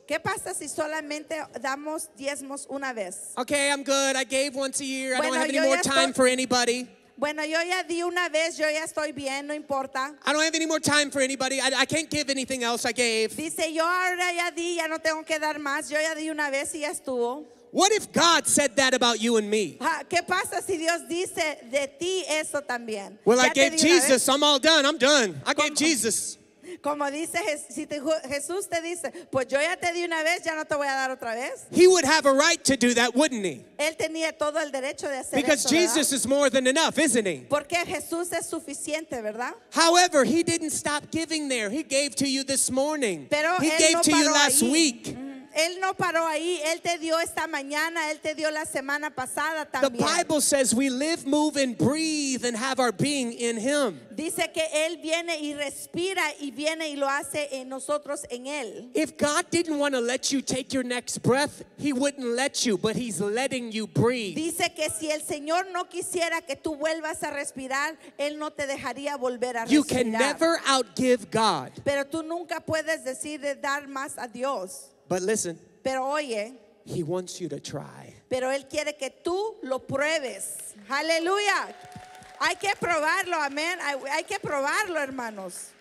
¿Qué pasa si solamente damos diezmos una vez? Okay, I'm good. I gave once a year. I don't Bueno, have any yo more ya time estoy- for anybody. Bueno, yo ya di una vez, yo ya estoy bien, no importa. I don't have any more time for anybody. I, I can't give anything else I gave. Dice, yo ahora ya di, ya no tengo que dar más, yo ya di una vez y ya estuvo. What if God said that about you and me? Ah, ¿Qué pasa si Dios dice de ti eso también? Well, I Ya te gave di una vez. Jesus. I'm all done. I'm done. I gave Jesus. Como dice si te Jesús te dice, pues yo ya te di una vez, ya no te voy a dar otra vez. He would have a right to do that, wouldn't he? Él tenía todo el derecho de hacer Because eso. Jesus is more than enough, isn't he? Porque Jesús es suficiente, ¿verdad? However, he didn't stop giving there. He gave to you this morning. Pero he gave no to you last ahí. week. Ujú. Él no paró ahí, él te dio esta mañana, él te dio la semana pasada The también. Bible says we live, move, and breathe and have our being in him. Dice que él viene y respira y viene y lo hace en nosotros en él. If God didn't want to let you take your next breath, he wouldn't let you, but he's letting you breathe. Dice que si el Señor no quisiera que tú vuelvas a respirar, él no te dejaría volver a You can respirar. never outgive God. Pero tú nunca puedes decir de dar más a Dios. But listen, Pero oye, he wants you to try. pero él quiere que tú lo pruebes. Aleluya. Hay que probarlo, amén. Hay, hay que probarlo, hermanos.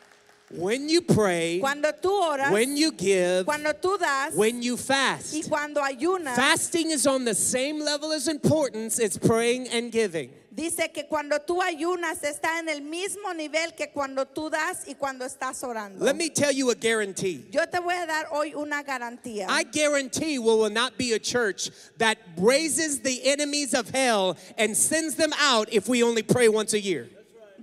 When you pray, Cuando tú oras, when you give, cuando tú das when you fast, y cuando ayunas, Fasting is on the same level as importance as praying and giving. Dice que cuando tú ayunas está en el mismo nivel que cuando tú das y cuando estás orando. Let me tell you a guarantee. Yo te voy a dar hoy una garantía. I guarantee we will not be a church that raises the enemies of hell and sends them out if we only pray once a year.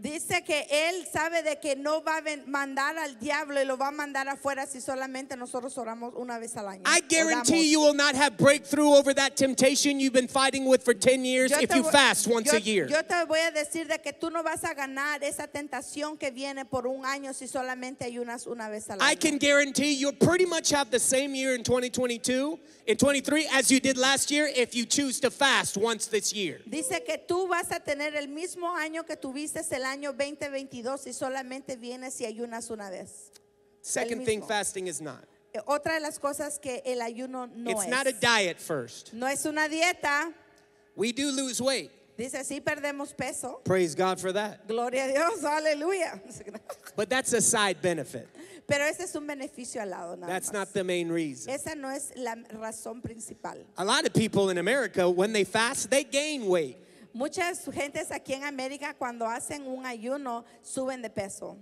Dice que él sabe de que no va a mandar al diablo y lo va a mandar afuera si solamente nosotros oramos una vez al año. I guarantee you will not have breakthrough over that temptation you've been fighting with for 10 years if you fast once a year. Yo te voy a decir de que tú no vas a ganar esa tentación que viene por un año si solamente ayunas una vez al I año. can guarantee you'll pretty much have the same year in 2022, in 23 as you did last year if you choose to fast once this year. Dice que tú vas a tener el mismo año que tuviste el año 2022 si solamente vienes y ayunas una vez. Second thing fasting is not. Eh, Otra de las cosas que el ayuno no It's es. not a diet first. no es una dieta. We do lose weight. Dice, sí perdemos peso. Praise God for that. Gloria a Dios, aleluya. But that's a side benefit. Pero ese es un beneficio al lado. Nada That's más. not the main reason. Esa no es la razón principal. A lot of people in America, when they fast, they gain weight. Muchas gentes aquí en América cuando hacen un ayuno suben de peso.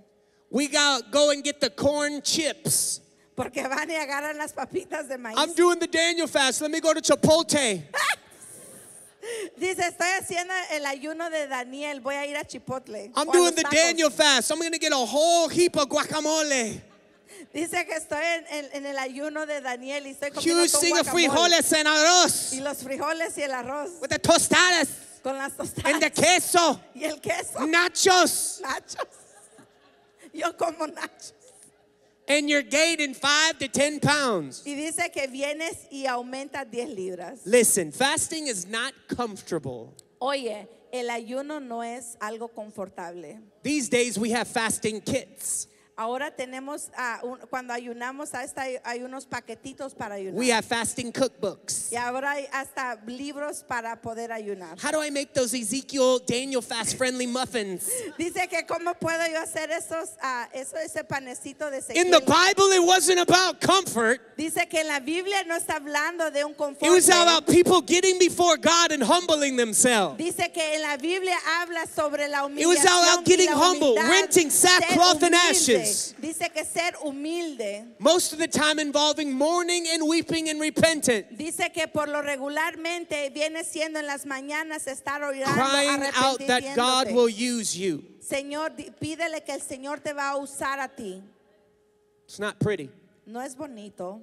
We go, go and get the corn chips. Porque van y agarran las papitas de maíz. I'm doing the Daniel fast. Let me go to Chipotle. Dice, estoy haciendo el ayuno de Daniel, voy a ir a Chipotle. I'm doing the. Daniel fast. I'm going to get a whole heap of guacamole. Dice que estoy en, en- en el ayuno de Daniel y estoy comiendo frijoles and y arroz los frijoles y el arroz with the tostadas con las tostadas and the queso, y el queso, nachos, nachos. Yo como nachos. and you're gaining five to 10 pounds. Y dice que vienes y aumentas 10 libras. Listen, fasting is not comfortable. Oye, el ayuno no es algo confortable. These days we have fasting kits. Ahora tenemos, ah, un- cuando ayunamos, hasta hay, hay unos paquetitos para ayunar. We have fasting cookbooks. y ahora hay hasta libros para poder ayunar. How do I make those Ezekiel Daniel fast friendly muffins? Dice que cómo puedo yo hacer esos, ah, eso, ese panecito de In the Ezequiel. Bible, it wasn't about comfort. Dice que en la Biblia no está hablando de un confort. It was about people getting before God and humbling themselves. Dice que en la Biblia habla sobre la It was humillación about getting humble, renting sackcloth and humilde. Ashes. Dice que ser humilde. Most of the time involving mourning and weeping and repentant, Dice que por lo regularmente viene siendo en las mañanas estar orando, crying out that God will use you. Señor, pídele que el Señor te va a usar a ti. It's not pretty. No es bonito.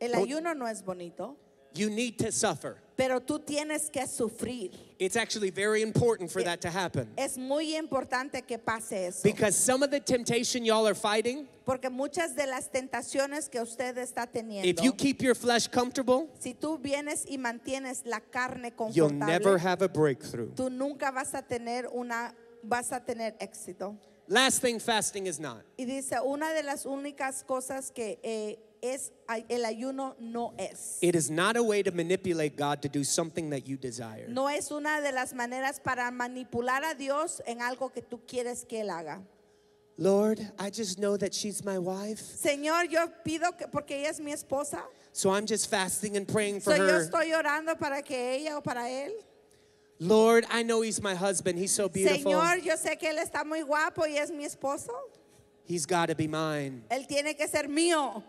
El ayuno no es bonito, You need to suffer. Pero tú tienes que sufrir. It's actually very important for that to happen. Es muy importante que pase eso. Because some of the temptation y'all are fighting, Porque muchas de las tentaciones que usted está teniendo, if you keep your flesh comfortable, si tú vienes y mantienes la carne you'll never confortable, have a breakthrough. tú nunca vas a tener una vas a tener éxito. Last thing fasting is not. Y dice, una de las únicas cosas que eh, es el ayuno no es. It is not a way to manipulate God to do something that you desire. No es una de las maneras para manipular a Dios en algo que tú quieres que él haga. Lord, I just know that she's my wife, Señor, yo pido que porque ella es mi esposa, so I'm just fasting and praying so for yo her. estoy orando para que ella o para él. Lord, I know he's my husband. He's so beautiful. Señor, yo sé que él está muy guapo y es mi esposo. He's got to be mine. Él tiene que ser mío.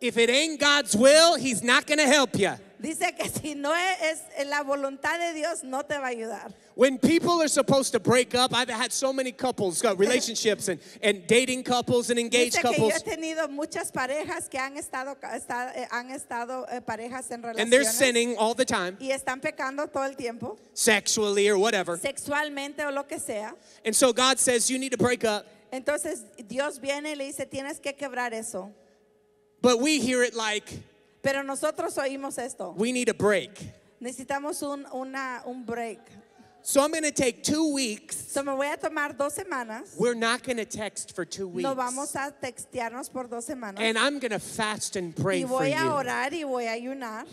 If it ain't God's will, he's not going to help you. Dice que si no es la voluntad de Dios, no te va a ayudar. When people are supposed to break up, I've had so many couples, uh, relationships, and, and dating couples and engaged Dice que yo couples, he tenido muchas parejas que han estado, está- eh, han estado eh, parejas en and they're sinning all the time, y están pecando todo el tiempo, sexually or whatever. sexualmente o lo que sea. And so God says, You need to break up. Entonces Dios viene y le dice, tienes que quebrar eso. But we hear it like, Pero nosotros oímos esto. We need a break. Necesitamos un, una, un break. So I'm going to take two weeks. So me voy a tomar dos semanas. We're not going to text for two weeks. No vamos a textearnos por dos semanas. And I'm going to fast and pray y for voy a you. orar y voy a ayunar.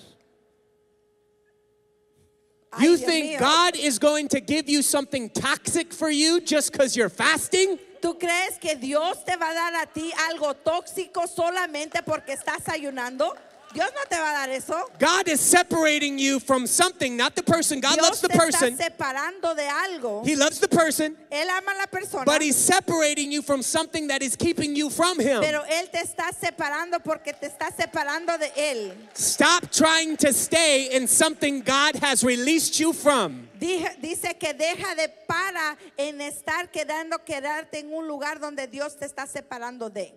Ay, You Dios think mío. God is going to give you something toxic for you just because you're fasting? ¿Tú crees que Dios te va a dar a ti algo tóxico solamente porque estás ayunando? Dios no te va a dar eso. God is separating you from something, not the person. God Dios loves the te person. está separando de algo. He loves the person, Él ama la persona. but He's separating you from something that is keeping you from Him. pero Él te está separando porque te está separando de Él. Stop trying to stay in something God has released you from. Dije- Dice que deja de para en estar quedando quedarte en un lugar donde Dios te está separando de.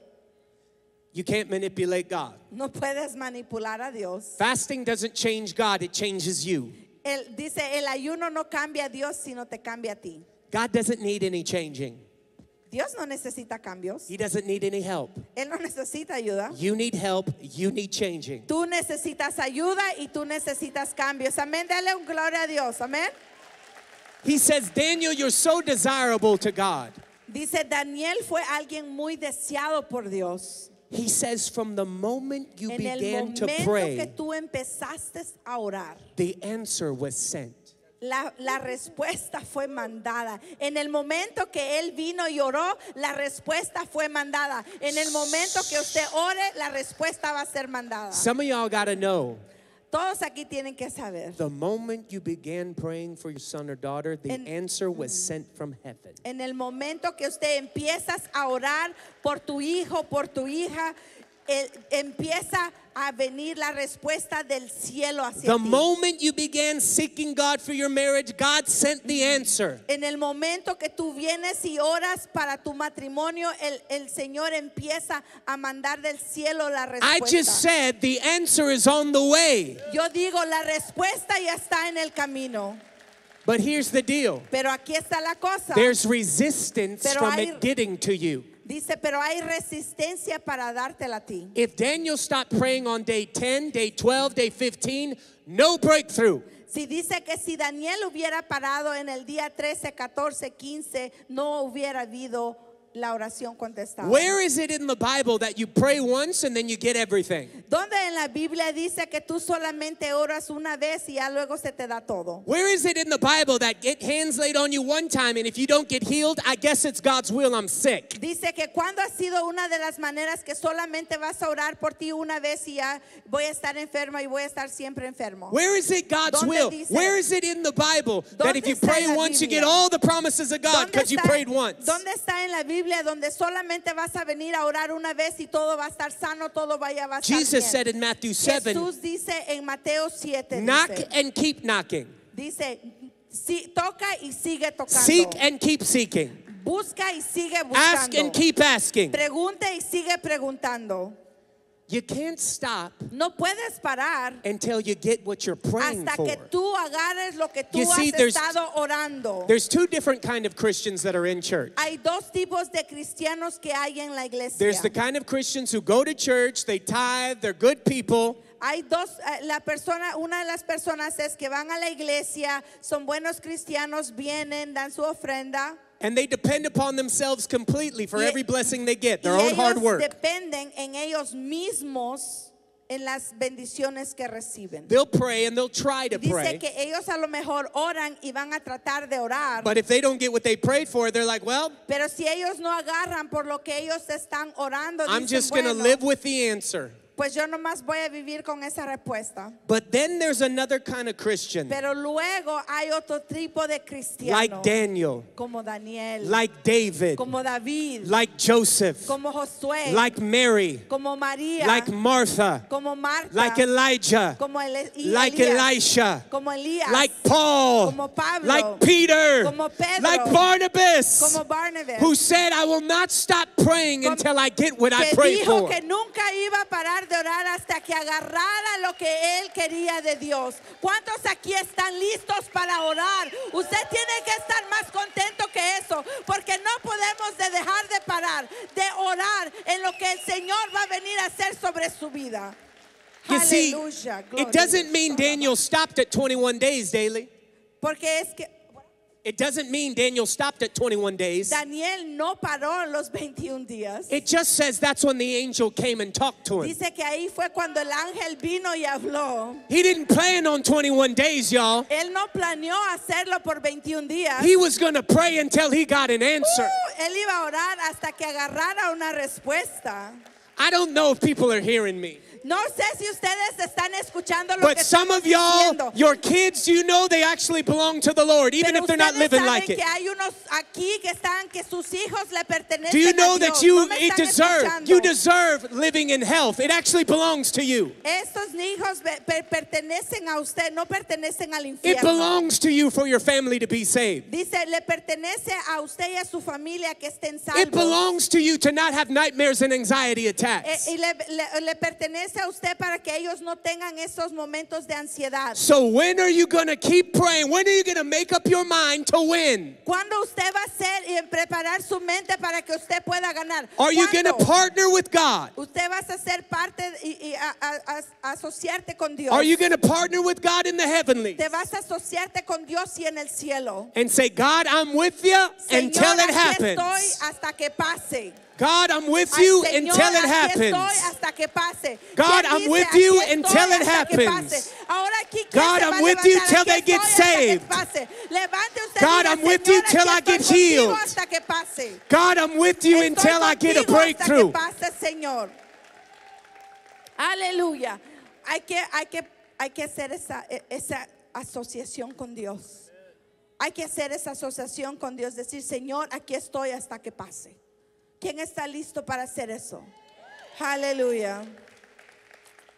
You can't manipulate God. No puedes manipular a Dios. Fasting doesn't change God, it changes you. Él dice, el ayuno no cambia a Dios, sino te cambia a ti. God doesn't need any changing, Dios no necesita cambios. He doesn't need any help. Él no necesita ayuda. You need help, you need changing. Tú necesitas ayuda y tú necesitas cambios. Amén. Dale un gloria a Dios. Amén. He says, Daniel, you're so desirable to God. Dice, Daniel fue alguien muy deseado por Dios. He says, from the moment you En began to momento que pray, tú empezaste a orar, the answer was sent. la, la respuesta fue mandada. En el momento que él vino y oró, la respuesta fue mandada. En el momento que usted ore, la respuesta va a ser mandada. Some of y'all got to know Todos aquí tienen que saber. the moment you began praying for your son or daughter, the En- answer was sent from heaven. En el momento que usted empiezas a orar por tu hijo, por tu hija, eh, empieza a venir la respuesta del cielo hacia The ti. moment you began seeking God for your marriage, God sent the answer. En el momento que tú vienes y oras para tu matrimonio, el, el Señor empieza a mandar del cielo la I respuesta. just said the answer is on the way. Yo digo, la respuesta ya está en el camino. But here's the deal Pero aquí está la cosa. there's resistance Pero from hay- it getting to you. Dice, pero hay resistencia para dártela a ti. If Daniel stopped praying on day 10, day 12, day 15, no breakthrough. Si dice que si Daniel hubiera parado en el día 13, 14, 15, no hubiera habido la oración contestada. Where is it in the Bible that you pray once and then you get everything? ¿Dónde en la Biblia dice que tú solamente oras una vez y ya luego se te da todo? Where is it in the Bible that get hands laid on you one time and if you don't get healed, I guess it's God's will, I'm sick? Dice que cuando ha sido una de las maneras que solamente vas a orar por ti una vez y ya voy a estar enferma y voy a estar siempre enfermo. Where is it God's ¿Dónde will? dice- Where is it in the Bible that ¿Dónde if you pray once, you Biblia? get all the promises of God ¿Dónde because you prayed once? ¿Dónde está en la Biblia donde solamente vas a venir a orar una vez y todo va a estar sano, todo vaya va a estar Jesus bien? said in Matthew 7 Jesús dice en Mateo 7, knock dice, and keep knocking, dice, "Sí, toca y sigue tocando. seek and keep seeking, Busca y sigue ask buscando. and keep asking. Pregunta y sigue preguntando. You can't stop No puedes parar until you get what you're praying hasta for. que tú agarres lo que tú You see, there's- estado orando. There's two different kind of Christians that are in church. Hay dos tipos de cristianos que hay en la iglesia. There's the kind of Christians who go to church, they tithe, they're good people, Hay dos, eh, la persona, una de las personas es que van a la iglesia, son buenos cristianos, vienen, dan su ofrenda. And they depend upon themselves completely for every blessing they get, their own hard work. dependen en ellos mismos en las bendiciones que reciben. They'll pray and they'll try to Dice pray. que ellos a lo mejor oran y van a tratar de orar, But if they don't get what they prayed for, they're like, well, pero si ellos no agarran por lo que ellos están orando, I'm dicen, just going to "Bueno, live with the answer. Pues yo nomás voy a vivir con esa respuesta. But then there's another kind of Christian, Pero luego hay otro tipo de cristiano, like Daniel, como Daniel, like David, como David, like Joseph, como Josué, like Mary, como María, like Martha, como Marta, like Elijah, como y like Elisha, como Elías, like Paul, como Pablo, like Peter, como Pedro, like Barnabas, como Barnabas, who said, I will not stop praying until I get what I que pray dijo for. que nunca iba a parar de orar hasta que agarrara lo que él quería de Dios. ¿Cuántos aquí están listos para orar? Usted tiene que estar más contento que eso, porque no podemos de dejar de parar, de orar en lo que el Señor va a venir a hacer sobre su vida. You see, it doesn't mean. Daniel stopped at 21 days daily. Porque es que It doesn't mean Daniel stopped at 21 days. Daniel no paró en los 21 días. It just says that's when the angel came and talked to him. Dice que ahí fue cuando el ángel vino y habló. He didn't plan on 21 days, y'all. Él no planeó hacerlo por 21 días. He was going to pray until he got an answer. Uh, él iba a orar hasta que agarrara una respuesta. I don't know if people are hearing me. No sé si ustedes están escuchando lo But que some of y'all, your kids, you know they actually belong to the Lord, even Pero if they're not living like it. que hay unos aquí que están que sus hijos le pertenecen Do you know that you no it deserve escuchando. you deserve living in health? It actually belongs to you. Estos hijos per- pertenecen a usted, no pertenecen al It belongs to you for your family to be saved. Dice, le pertenece a usted y a su familia que estén It belongs to you to not have nightmares and anxiety Eh, attacks. y le, le- le pertenece a usted para que ellos no tengan esos momentos de ansiedad. So when are you going to keep praying? When are you going to make up your mind to win? ¿Cuándo usted va a hacer y preparar su mente para que usted pueda ganar? Are you going to partner with God? Usted va a ser parte y, y a- a- a- asociarte con Dios. Are you going to partner with God in the heavenlies? Te vas a asociarte con Dios y en el cielo. And say, God, I'm with you until Señor, it aquí estoy happens. hasta que pase. God, I'm with you Señor, until it happens. God, ¿Quién I'm with "Aquí you until it happens"? pase"? Ahora aquí, ¿quién God, I'm with you till they get saved. God, I'm with you "Señor, till I get healed." God, I'm with you until I get a breakthrough. Aleluya. Hay que, hay que, hay que hacer esa, e, esa asociación con Dios. Hay que hacer esa asociación con Dios. Decir, Señor, aquí estoy hasta que pase. ¿Quién está listo para hacer eso? Aleluya.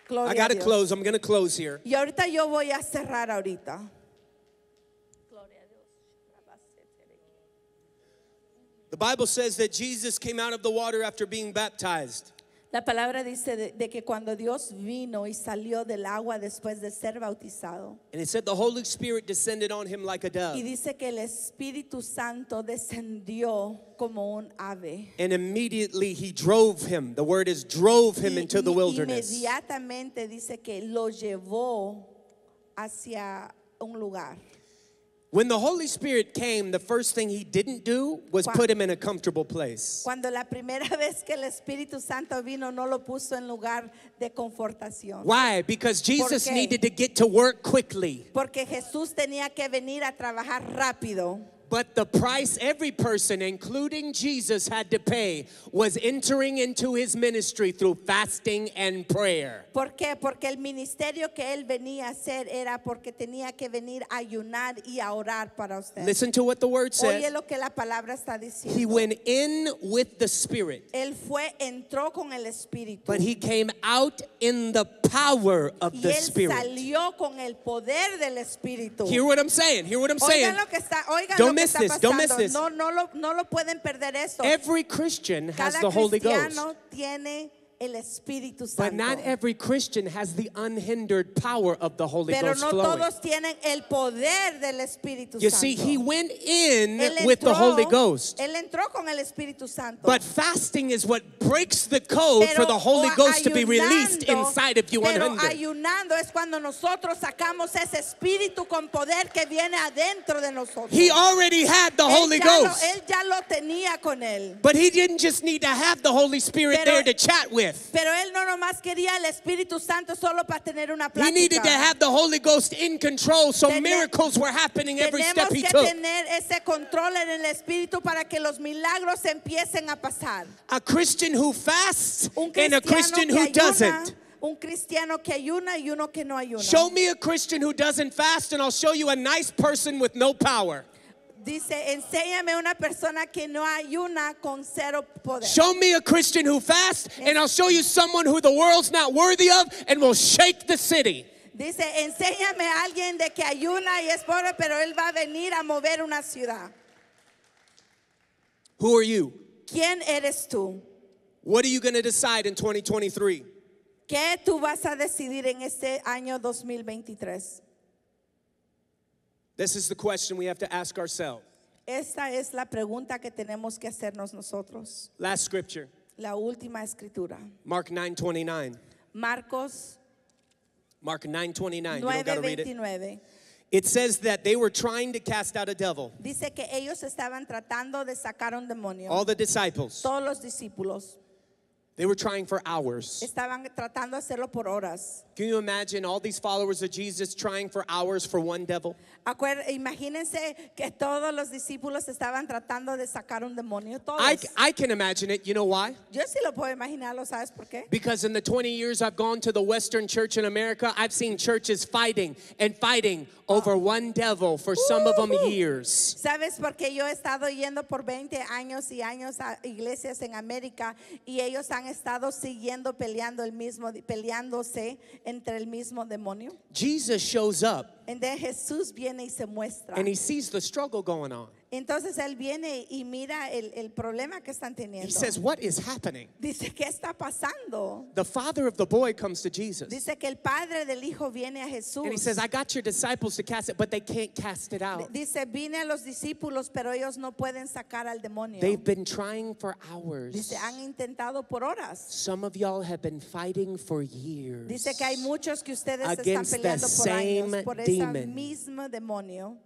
Gloria I got to close. I'm going to close here. Y ahorita yo voy a cerrar ahorita. The Bible says that Jesus came out of the water after being baptized. La palabra dice de, de que cuando Dios vino y salió del agua después de ser bautizado, And it said the Holy Spirit descended on him like a y dove. dice que el Espíritu Santo descendió como un ave. And immediately he drove him. The word is drove him Y- into the y- wilderness. Inmediatamente dice que lo llevó hacia un lugar. When the Holy Spirit came, the first thing he didn't do was Cuan- put him in a comfortable place. Cuando la primera vez que el Espíritu Santo vino, no lo puso en lugar de confortación. Why? Because Jesus needed to get to work quickly. Porque Jesús tenía que venir a trabajar rápido. But the price every person, including Jesus, had to pay was entering into his ministry through fasting and prayer. ¿Por qué? Porque el ministerio que él venía a hacer era porque tenía que venir a ayunar y a orar para usted. Listen to what the word says. Oye lo que la palabra está diciendo. He went in with the Spirit, Él fue, entró con el Espíritu. but he came out in the power of y the él Spirit. salió con el poder del Espíritu. Hear what I'm saying. Hear what I'm saying. Oigan lo que está, oigan Don't miss está this, don't miss pasando. this. No, no, lo, no lo pueden perder esto. Every Christian has Cada the Holy Ghost. tiene el Espíritu But not every Christian has the unhindered power of the Holy Pero Ghost no flowing. todos tienen el poder del Espíritu You Santo. see, he went in Él with the Holy Ghost. Él entró con el Espíritu Santo. But fasting is what breaks the code for the Holy Ghost to be released inside of you Pero 100. ayunando es cuando nosotros sacamos ese espíritu con poder que viene adentro de nosotros. He already had the él, Holy ya lo, Ghost. él ya lo tenía con él. But he didn't just need to have the Holy Spirit Pero- there to chat with. Pero él no nomás quería el Espíritu Santo solo para tener una He needed to have the Holy Ghost in control so Tene- miracles were happening every step he que took. tener ese control en el Espíritu para que los milagros empiecen a pasar. A Christian who fasts and a Christian who doesn't. un cristiano que ayuna y uno que no ayuna. Show me a Christian who doesn't fast, and I'll show you a nice person with no power. Dice, enséñame una persona que no ayuna con cero poder. Show me a Christian who fasts, and I'll show you someone who the world's not worthy of and will shake the city. Dice, enséñame a alguien de que ayuna y es pobre, pero él va a venir a mover una ciudad. Who are you? ¿Quién eres tú? What are you going to decide in 2023? ¿Qué tú vas a decidir en este año 2023? This is the question we have to ask ourselves. Esta es la pregunta que tenemos que hacernos nosotros. Last scripture, La última escritura. Mark 9:29. Marcos Mark 9:29. You don't got to read it. It says that they were trying to cast out a devil. Dice que ellos estaban tratando de sacar un demonio. All the disciples. Todos los discípulos They were trying for hours. estaban tratando de hacerlo por horas. Can you imagine all these followers of Jesus trying for hours for one devil? Imagínense que todos los discípulos estaban tratando de sacar un demonio. Todos. I, I can imagine it. You know why? Yo sí lo puedo imaginarlo, ¿sabes por qué? Because in the 20 years I've gone to the Western church in America, I've seen churches fighting and fighting over one devil for some of them years. ¿Sabes? Porque yo he estado yendo por 20 años y años a iglesias en América y ellos han estado siguiendo peleando el mismo, peleándose entre el mismo demonio. Jesus shows up Entonces Jesús viene y se muestra. and he sees the struggle going on. Entonces él viene y mira el, el problema que están teniendo. He says, What is happening? Dice, ¿qué está pasando? The father of the boy comes to Jesus Dice que el padre del hijo viene a Jesús. and he says, I got your disciples to cast it, but they can't cast it out. Dice, vine a los discípulos, pero ellos no pueden sacar al demonio. They've been trying for hours. Dice, han intentado por horas. Some of y'all have been fighting for years. Dice que hay muchos que ustedes están Against the peleando por años same por ese demon. mismo demonio.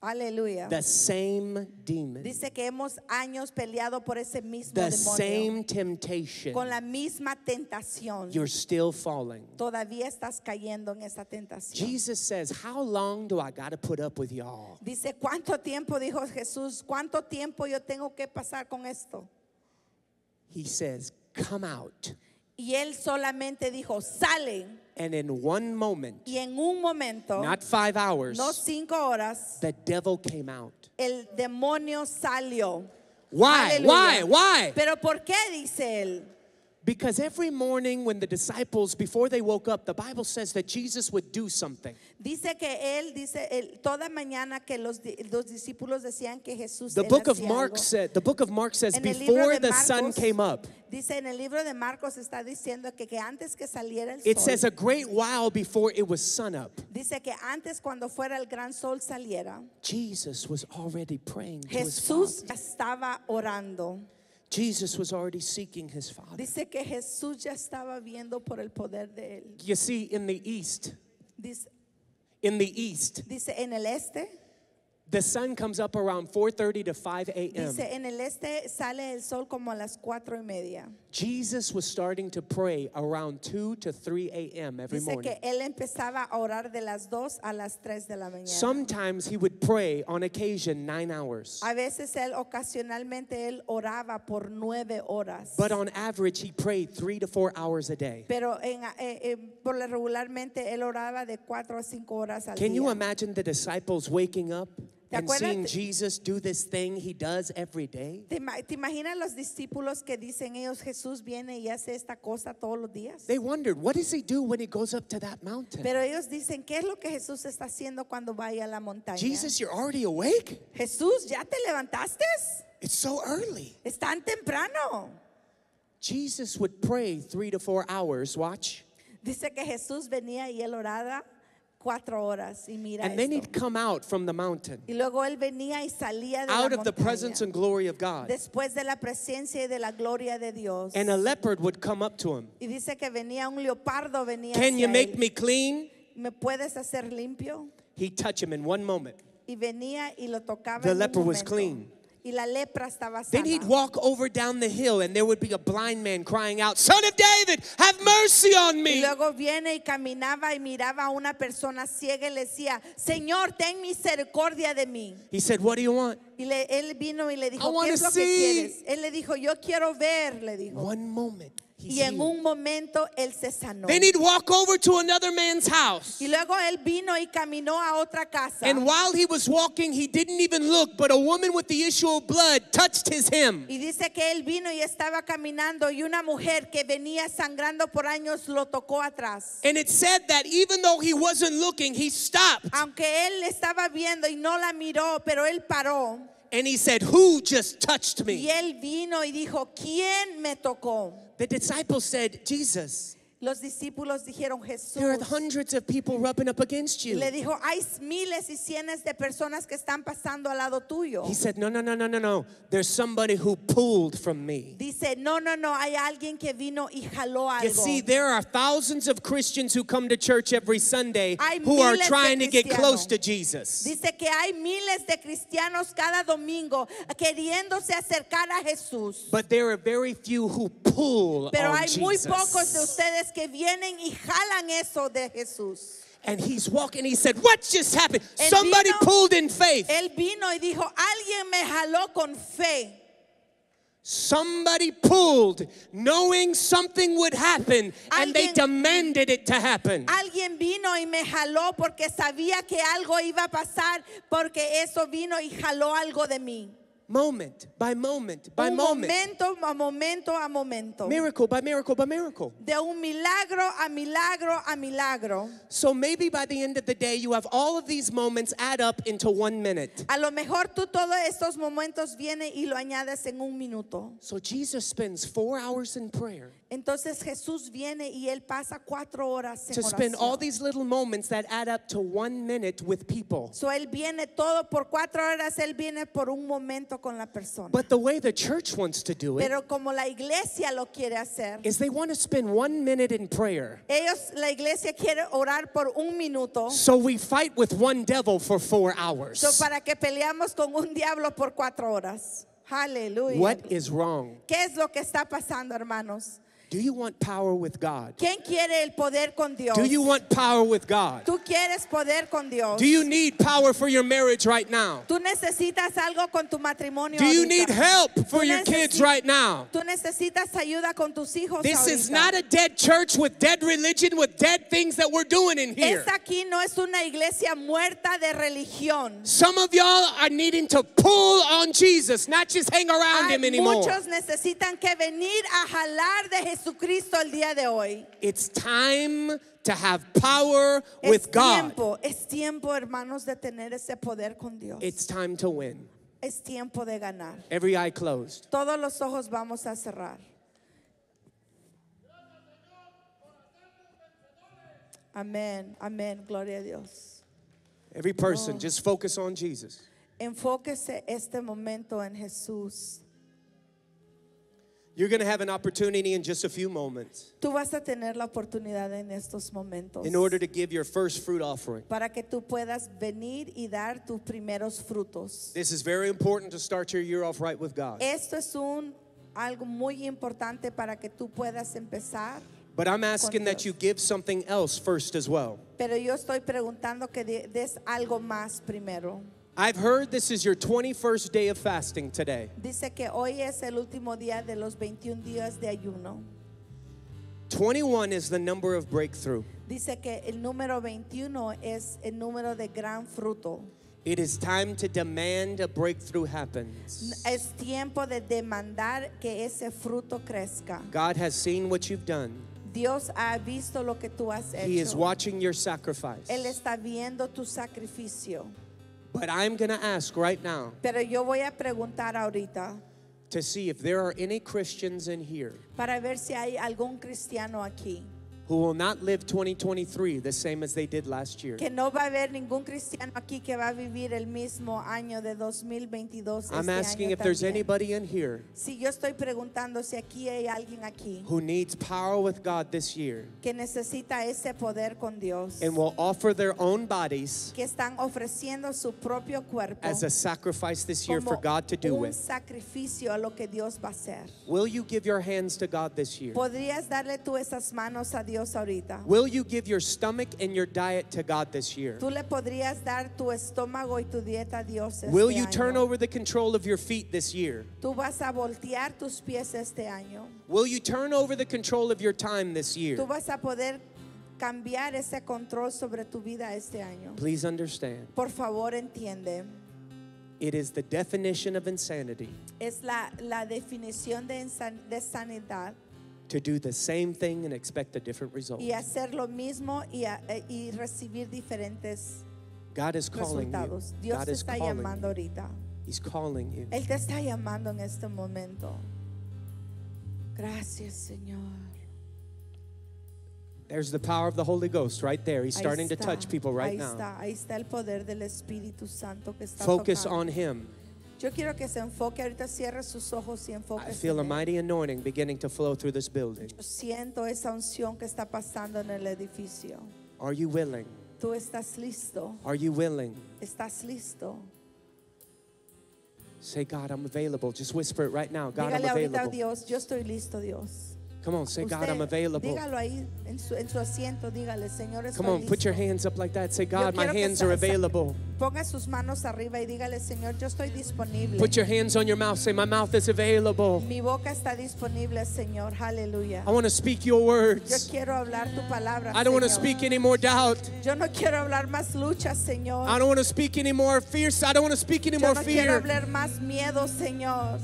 Aleluya. The same demon, Dice que hemos años peleado por ese mismo the demonio. same temptation. Con la misma tentación. You're still falling. Todavía estás cayendo en esa tentación. Jesus says, How long do I got to put up with y'all? Dice, ¿cuánto tiempo, dijo Jesús, cuánto tiempo yo tengo que pasar con esto? He says, Come out. Y él solamente dijo, salen. And in one moment, Y en un momento, not five hours, no cinco horas, the devil came out. el demonio salió. Why? Aleluya. Why? Why? Pero ¿por qué dice él? Because every morning when the disciples, before they woke up, the Bible says that Jesus would do something. Dice que él dice él, toda mañana que los, los discípulos decían que Jesús The book of Mark algo. said, the book of Mark says, En el libro before the sun came up, Dice en el libro de Marcos está diciendo que, que antes que saliera el it sol, says a great while before it was sun up, dice que antes cuando fuera el gran sol saliera, Jesus was already praying to his Jesús Father. estaba orando. Jesus was already seeking his Father. Dice que Jesús ya estaba viendo por el poder de él. You see, in the east, Dice, in the east, dice en el este, the sun comes up around 4:30 to 5 a.m. dice en el este sale el sol como a las cuatro y media. Jesus was starting to pray around 2 to 3 a.m. every Dice morning. que él empezaba a orar de las dos a las tres de la mañana. Sometimes he would pray on occasion 9 hours. A veces él ocasionalmente él oraba por nueve horas. But on average, he prayed 3 to 4 hours a day. Pero en, eh, eh, por lo regularmente él oraba de cuatro a cinco horas al Can you imagine the disciples waking up ¿Te and acuerdas seeing Jesus do this thing he does every day? ¿Te, ima- te imaginas los discípulos que dicen ellos Jesús viene y hace esta cosa todos los días? They wondered, what does he do when he goes up to that mountain? Pero ellos dicen, ¿qué es lo que Jesús está haciendo cuando vaya a la montaña? Jesus, you're already awake? Jesús, ¿ya te levantaste? It's so early. Es tan temprano. Jesus would pray three to four hours, watch, Dice que Jesús venía y él oraba cuatro horas y mira and then esto. he'd come out from the mountain, Y luego él venía y salía de out la of the presence montaña, and glory of God. después de la presencia y de la gloria de Dios. And a leopard would come up to him. y dice que venía un leopardo venía Can hacia you make él. me clean? ¿Me puedes hacer limpio? He'd touch him in one moment. Y venía y lo tocaba. The en un leper was momento. clean. Y la lepra estaba sana. Then he'd walk over down the hill, and there would be a blind man crying out, Son of David, have mercy on Y me. luego viene y caminaba y miraba a una persona ciega y le decía, Señor, ten misericordia de mí. He said, What do you want? Y le- él vino y le dijo, ¿qué es lo que see. quieres? Él le dijo, yo quiero ver, le dijo. One moment. He's Y en healed. un momento él se sanó. Then he'd walk over to another man's house. Y luego él vino y caminó a otra casa. And while he was walking, he didn't even look, but a woman with the issue of blood touched his hem. Y dice que él vino y estaba caminando y una mujer que venía sangrando por años lo tocó atrás. And it said that even though he wasn't looking, he stopped Aunque él estaba viendo y no la miró, pero él paró. and he said, Who just touched Y me? él vino y dijo, ¿quién me tocó? The disciples said, Jesus, Los discípulos dijeron, there are Jesús. hundreds of people rubbing up against you. le dijo, hay miles y cientos de personas que están pasando al lado tuyo. He said, No, no, no, no, no, no. There's somebody who pulled from me. Dice, no, no, no, hay alguien que vino y jaló You algo. see, there are thousands of Christians who come to church every Sunday Hay who are trying to get close to Jesus. Dice que hay miles de cristianos cada domingo queriéndose acercar a Jesús. But there are very few who pull Pero on hay muy Jesus. pocos de ustedes que vienen y jalan eso de Jesús. And he's walking, he said, What just happened? Él Somebody vino- pulled in faith. Él vino y dijo, alguien me jaló con fe. Somebody pulled knowing something would happen and they demanded it to happen. Alguien vino y me jaló porque sabía que algo iba a pasar, porque eso vino y jaló algo de mí. Moment by moment by un moment. momento a momento a momento. Miracle by miracle by miracle. De un milagro a milagro a milagro. So maybe by the end of the day, you have all of these moments add up into one minute. A lo mejor tú todos estos momentos vienes y lo añades en un minuto. So Jesus spends four hours in prayer Entonces Jesús viene y él pasa cuatro horas en to spend all oración. these little moments that add up to one minute with people. So él viene todo por cuatro horas, él viene por un momento con la persona. But the way the church wants to do it Pero como la iglesia lo quiere hacer, is they want to spend one minute in prayer. ellos, la iglesia quiere orar por un minuto. So we fight with one devil for four hours. So para que peleamos con un diablo por cuatro horas. Aleluya. What is wrong? ¿Qué es lo que está pasando, hermanos? Do you want power with God? ¿Quién quiere el poder con Dios? Do you want power with God? ¿Tú quieres poder con Dios? Do you need power for your marriage right now? ¿Tú necesitas algo con tu matrimonio Do you ahorita? need help for your kids right now? ¿Tú necesitas ayuda con tus hijos This is not a dead church with dead religion with dead things that we're doing in here. Esta aquí no es una iglesia muerta de religión. Some of y'all are needing to pull on Jesus, not just hang around Hay him anymore. muchos necesitan que venir a jalar de Jesucristo el día de hoy. It's time to have power Es with God. tiempo, es tiempo, hermanos, de tener ese poder con Dios. It's time to win. es tiempo de ganar. Every eye closed. Todos los ojos vamos a cerrar. Amén, amén, gloria a Dios. Every person, just focus on Jesus. Enfóquese este momento en Jesús. You're going to have an opportunity in just a few moments Tú vas a tener la oportunidad en estos momentos in order to give your first fruit offering. para que tú puedas venir y dar tus primeros frutos. This is very important to start your year off right with God. Esto es un algo muy importante para que tú puedas empezar, But I'm asking that you give something else first as well. pero yo estoy preguntando que des algo más primero. I've heard this is your 21st day of fasting today. Dice que hoy es el último día de los 21 días de ayuno. 21 is the number of breakthrough. Dice que el número 21 es el número de gran fruto. It is time to demand a breakthrough happens. Es tiempo de demandar que ese fruto crezca. God has seen what you've done. Dios ha visto lo que tú has He is watching your sacrifice. Él está viendo tu sacrificio. But I'm going to ask right now, Pero yo voy a preguntar ahorita, to see if there are any Christians in here para ver si hay algún cristiano aquí. Who will not live 2023 the same as they did last year. Que no va a haber ningún cristiano aquí que va a vivir el mismo año de 2022. I'm este asking año if there's también. anybody in here Si yo estoy preguntando si aquí hay alguien aquí who needs power with God this year que necesita ese poder con Dios, and will offer their own bodies que están ofreciendo su propio cuerpo as a sacrifice this year for como God to do un with. sacrificio a lo que Dios va a hacer. Will you give your hands to God this year? ¿Podrías darle tú esas manos a Dios ahorita? Will you give your stomach and your diet to God this year? Tú le podrías dar tu estómago y tu dieta a Dios este Will you año. turn over the control of your feet this year? Tú vas a voltear tus pies este año. Will you turn over the control of your time this year? Tú vas a poder cambiar ese control sobre tu vida este año. Please understand, Por favor, entiende. it is the definition of insanity Es la, la definición de, insan- de sanidad to do the same thing and expect a different result. y hacer lo mismo y, a- eh, y recibir diferentes God is calling you. resultados. Dios God te is está calling llamando you. ahorita. He's calling you. Él te está llamando en este momento. Gracias, Señor. There's the power of the Holy Ghost right there. He's starting to touch people right now. Está, ahí está el poder del Espíritu Santo que está Focus tocando. on Him. Yo quiero que se enfoque ahorita, cierre sus ojos y enfoque. I feel a mighty anointing beginning to flow through this building. Siento esa unción que está pasando en el edificio. Are you willing? Tú estás listo. Are you willing? Estás listo. Say, God, I'm available. Just whisper it right now. God, I'm Dígale ahorita a available. Dios, yo estoy listo, Dios. Come on, say, God, I'm available. Dígalo ahí en su, en su asiento, dígale, Señor, estoy Come on, put your hands up like that. Say, God, my hands are available. Ponga sus manos arriba y dígale, Señor, yo estoy disponible. Put your hands on your mouth. Say, my mouth is available. Mi boca está disponible, Señor. Aleluya. I want to speak your Yo words. quiero hablar tu palabra. I don't want to speak any more doubt. Yo no quiero hablar más lucha, Señor. I don't want to speak any more fierce. I don't want to speak any Yo more no quiero fear. hablar más miedo, Señor.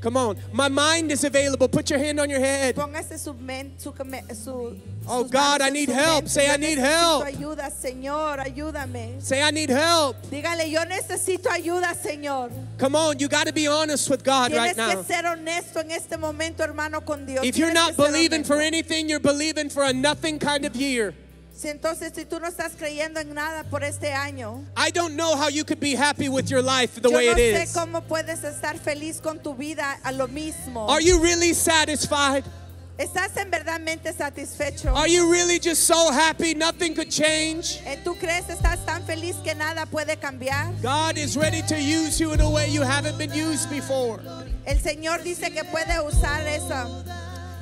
Come on. My mind is available. Put your hand on your head. Póngase su mente, su, su Oh, God, I need help. Say, I need help. ayuda, Señor, ayúdame. Say, I need help. Dígale, yo necesito ayuda, Señor. Come on. You got to be honest with God Tienes right que now. ser honesto en este momento, hermano, con Dios. If you're Tienes not believing for anything, you're believing for a nothing kind of year. Si entonces, si tú no estás creyendo en nada por este año, I don't know how you could be happy with your life the yo way no it sé is. cómo puedes estar feliz con tu vida a lo mismo. Are you really satisfied? ¿Estás en verdadmente satisfecho? Are you really just so happy nothing could change? Eh, ¿Tú crees estás tan feliz que nada puede cambiar? God is ready to use you in a way you haven't been used before. El Señor dice que puede usar eso.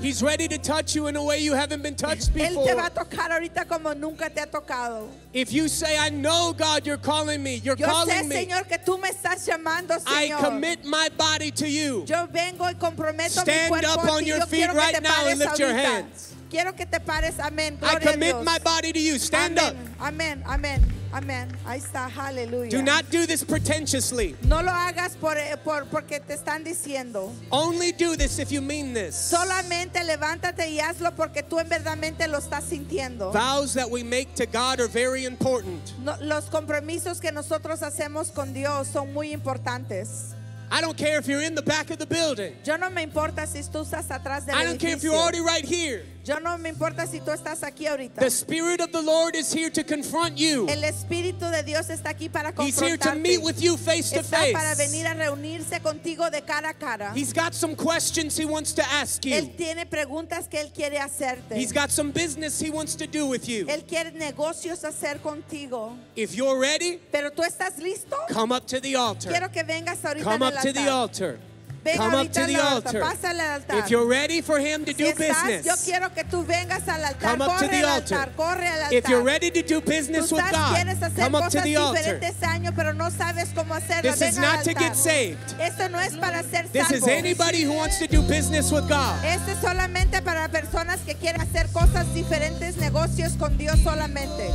He's ready to touch you in a way you haven't been touched Él te va a before. tocar ahorita como nunca te ha tocado. If you say, I know, God, you're calling me, you're Yo sé, calling me, Señor, que tú me estás llamando, I commit my body to you. Yo vengo y comprometo Stand mi cuerpo up on your feet right now and lift your hands. Quiero que te pares, amén. I Gloria a commit Dios. my body to you. Stand up. amén, amén, amén. Ahí está, aleluya. Do not do this pretentiously. No lo hagas por, eh, por, porque te están diciendo. Only do this if you mean this. Solamente levántate y hazlo porque tú en verdadmente lo estás sintiendo. Vows that we make to God are very important. No, los compromisos que nosotros hacemos con Dios son muy importantes. I don't care if you're in the back of the building. Yo no me importa si tú estás atrás del I don't care if you're edificio. already right here. Yo no me importa si tú estás aquí ahorita. The Spirit of the Lord is here to confront you. El Espíritu de Dios está aquí para confrontarte. He's here to meet with you face to Está para face. venir a reunirse contigo de cara a cara. He's got some questions he wants to ask you. Él tiene preguntas que él quiere hacerte. He's got some business he wants to do with you. Él quiere negocios hacer contigo. If you're ready, Pero tú estás listo? come up to the altar. Quiero que vengas ahorita Come up to the altar. Ven Come up to the altar. Pásale al altar. If you're ready for him to Si do estás, yo business, quiero que tú vengas al altar. come up to corre the al altar. altar. Corre al altar. If you're ready to do Tú business with God, quieres hacer come up to the altar. diferentes año, pero no sabes cómo hacerlo. This Ven is not to get saved. Esto no es para ser This is anybody who wants to do business with God. Este es solamente para personas que quieren hacer cosas diferentes, negocios con Dios solamente.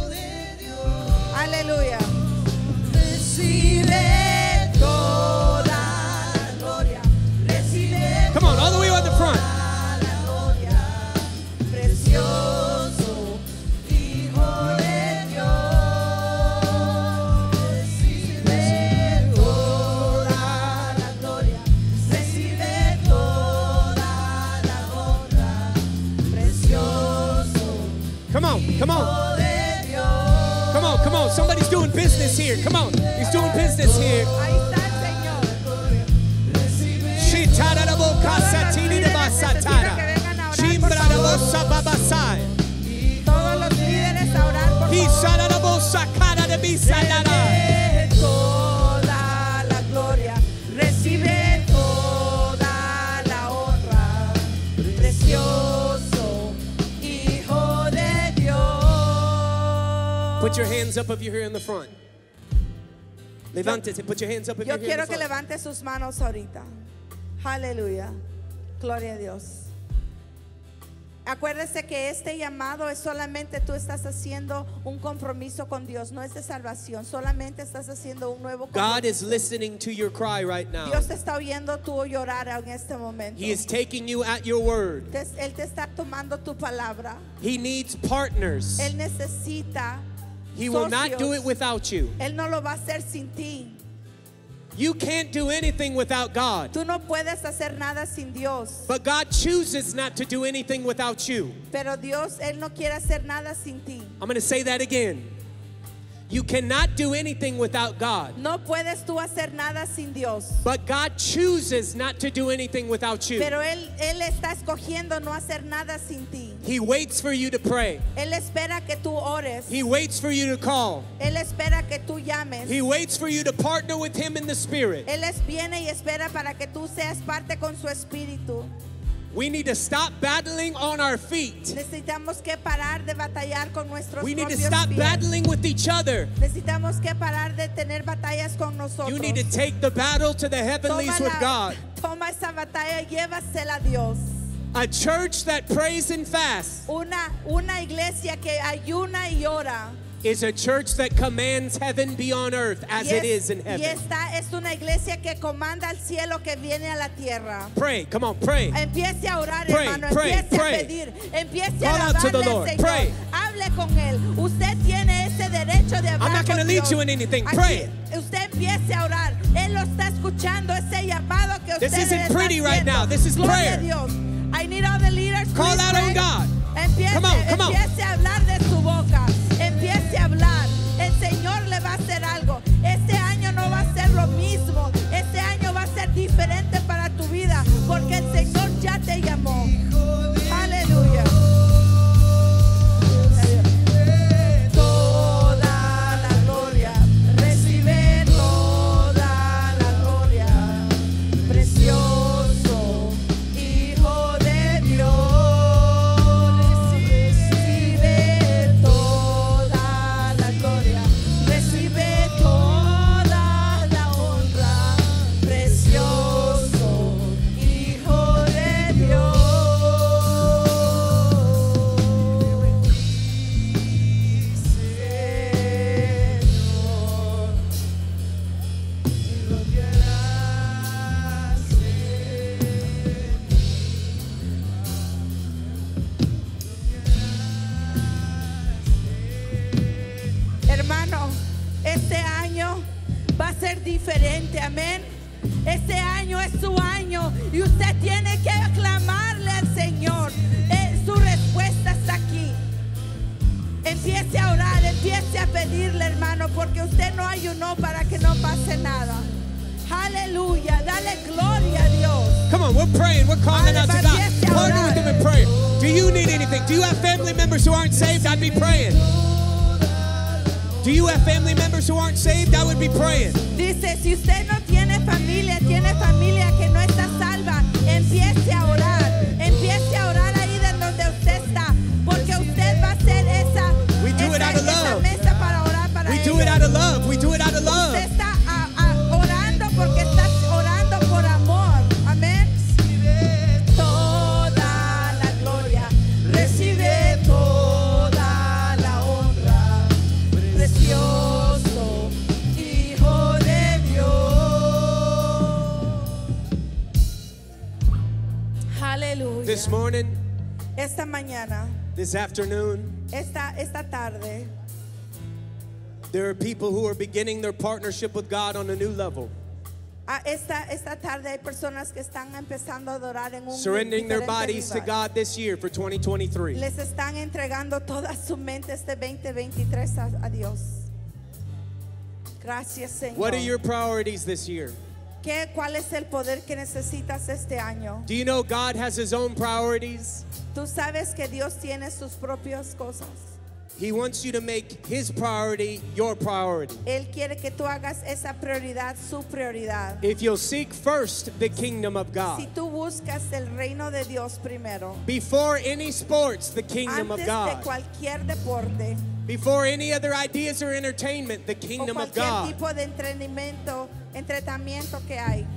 Aleluya. Recibe toda Come on, all the way on the front. Come on, come on. Come on, come on. Somebody's doing business here. Come on. He's doing business here. Chimbrarabosababasai. Todos los líderes a orar por. Recibe toda la gloria, recibe toda la honra, precioso Hijo de Dios. Put your hands up if you're here in the front. Levántese, put your hands up if Yo you're here in quiero the que front. levante sus manos ahorita. Aleluya. Gloria a Dios. Acuérdese que este llamado es solamente tú estás haciendo un compromiso con Dios, no es de salvación, solamente estás haciendo un nuevo God compromiso. is listening to your cry right now. Dios te está oyendo tú llorar en este momento. He is taking you at your word. Él te está tomando tu palabra. He needs partners. Él necesita. He will not do it without you. Él no lo va a hacer sin ti. You can't do anything without God. Tú no puedes hacer nada sin Dios. But God chooses not to do anything without you. Pero Dios, Él no quiere hacer nada sin ti. I'm going to say that again. You cannot do anything without God. No puedes tú hacer nada sin Dios. But God chooses not to do anything without you. Pero Él, Él está escogiendo no hacer nada sin ti. He waits for you to pray. Él espera que tú ores. He waits for you to call. Él espera que tú llames. He waits for you to partner with Him in the Spirit. Él es, viene y espera para que tú seas parte con su espíritu. We need to stop battling on our feet. Necesitamos que parar de batallar con nuestros We need to stop pies. battling with each other. Necesitamos que parar de tener batallas con nosotros. You need to take the battle to the heavenlies toma, with God. toma esa batalla llévasela a Dios. A church that prays and fasts Una, una iglesia que ayuna y ora. Is a church that commands heaven be on earth as y it es- is in y heaven. esta es una iglesia que comanda al cielo que viene a la tierra. Pray, come on, pray. Empiece a orar, Pray, hermano. pray, empiece pray. a pedir. Empiece Call a out to the alabarle al Lord. Señor. Pray. Hable con él. Usted tiene ese derecho de hablar I'm not con gonna lead you in anything. Aquí, Pray. Usted empiece a orar. Él lo está escuchando ese llamado que This isn't está pretty right now. This is Gloria prayer. Dios. I need all the leaders. Call out on pray. God. Empiece, Come on, come on. empiece a hablar de su boca. Diferente para tu vida. Porque el Señor ya te llamó. Ser diferente, amén. Este año es su año y usted tiene que aclamarle al Señor. Eh, su respuesta está aquí. Empiece a orar, empiece a pedirle, hermano, porque usted no ayunó para que no pase nada. Aleluya, dale gloria a Dios. Come on, we're praying. We're calling out to God. Partner with Him in prayer. Do you need anything? Do you have family members who aren't saved? I'd be praying. Do you have family members who aren't saved? I would be praying. Dice, si usted no tiene familia, tiene familia que no está salva, empiece a orar. Empiece a orar This morning, Esta mañana, this afternoon, esta, esta tarde, there are people who are beginning their partnership with God on a new level, ah, esta, esta tarde hay personas que están empezando a adorar en un surrendering their bodies to. God this year for 2023. Les están entregando toda su mente este 2023 a, a Dios. Gracias, Señor. What are your priorities this year? ¿Qué, ¿Cuál es el poder que necesitas este año? Do you know God has His own priorities? Tú sabes que Dios tiene sus propias cosas. He wants you to make His priority your priority. Él quiere que tú hagas esa prioridad su prioridad. If you'll seek first the kingdom of Si God, tú buscas el reino de Dios primero, before any sports, the kingdom of antes de God, cualquier deporte before any other ideas or entertainment, the o kingdom of cualquier God, tipo de entrenamiento, entrenamiento que hay,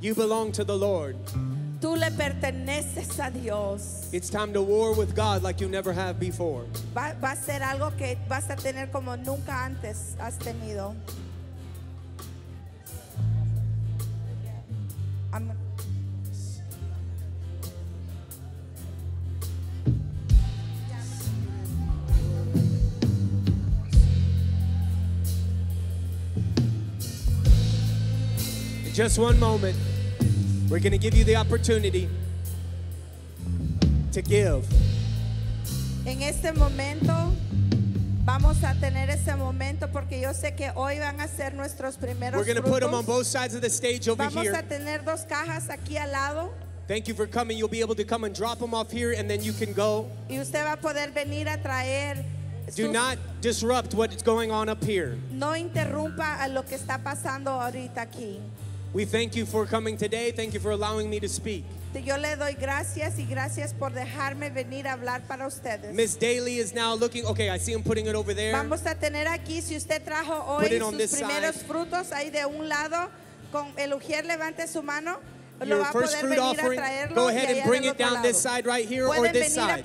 you belong to the Lord. tú le perteneces a Dios. It's time to war with God like you never have before. Va, va a ser algo que vas a tener como nunca antes has tenido. Just one moment, we're going to give you the opportunity to give. En este momento vamos a tener ese momento porque yo sé que hoy van a ser nuestros primeros We're going to put them on both sides of the stage over Vamos here. a tener dos cajas aquí al lado Thank you for coming. You'll be able to come and drop them off here and then you can go. y usted va a poder venir a traer. Do not disrupt what is going on up here. no interrumpa a lo que está pasando ahorita aquí. We thank you for coming today. Thank you for allowing me to speak. Yo le doy gracias y gracias por dejarme venir a hablar para ustedes. Miss Daly is now looking. Okay, I see him putting it over there. Vamos a tener aquí, si usted trajo hoy Put it on sus this primeros side. frutos ahí de un lado, con el ujier levante su mano, Your first fruit offering, go ahead and bring it down this side right here or this side.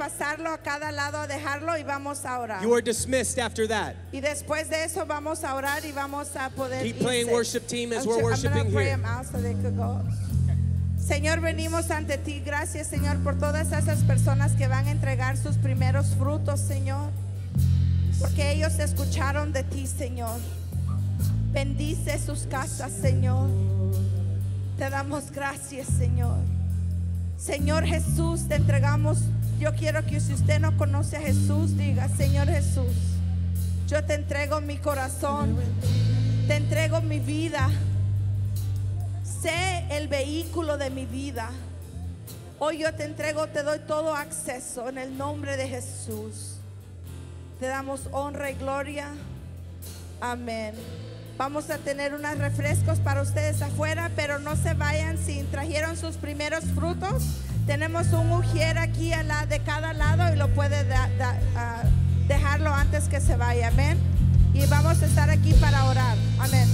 lado. You are dismissed after that. De eso Keep playing irse. worship team as I'm we're worshiping here. Señor, venimos ante ti. Gracias, Señor, por todas esas personas que van a entregar sus primeros frutos, Señor. Porque ellos escucharon de ti, Señor. Bendice sus casas, Señor. Te damos gracias, Señor. Señor Jesús, te entregamos. Yo quiero que si usted no conoce a Jesús, diga, Señor Jesús, yo te entrego mi corazón, te entrego mi vida. Sé el vehículo de mi vida. Hoy yo te entrego, te doy todo acceso en el nombre de Jesús. Te damos honra y gloria. Amén. Vamos a tener unos refrescos para ustedes afuera, pero no se vayan sin trajeron sus primeros frutos. Tenemos un ujier aquí a la, de cada lado y lo puede da- da- ah, dejarlo antes que se vaya. Amén. Y vamos a estar aquí para orar. Amén.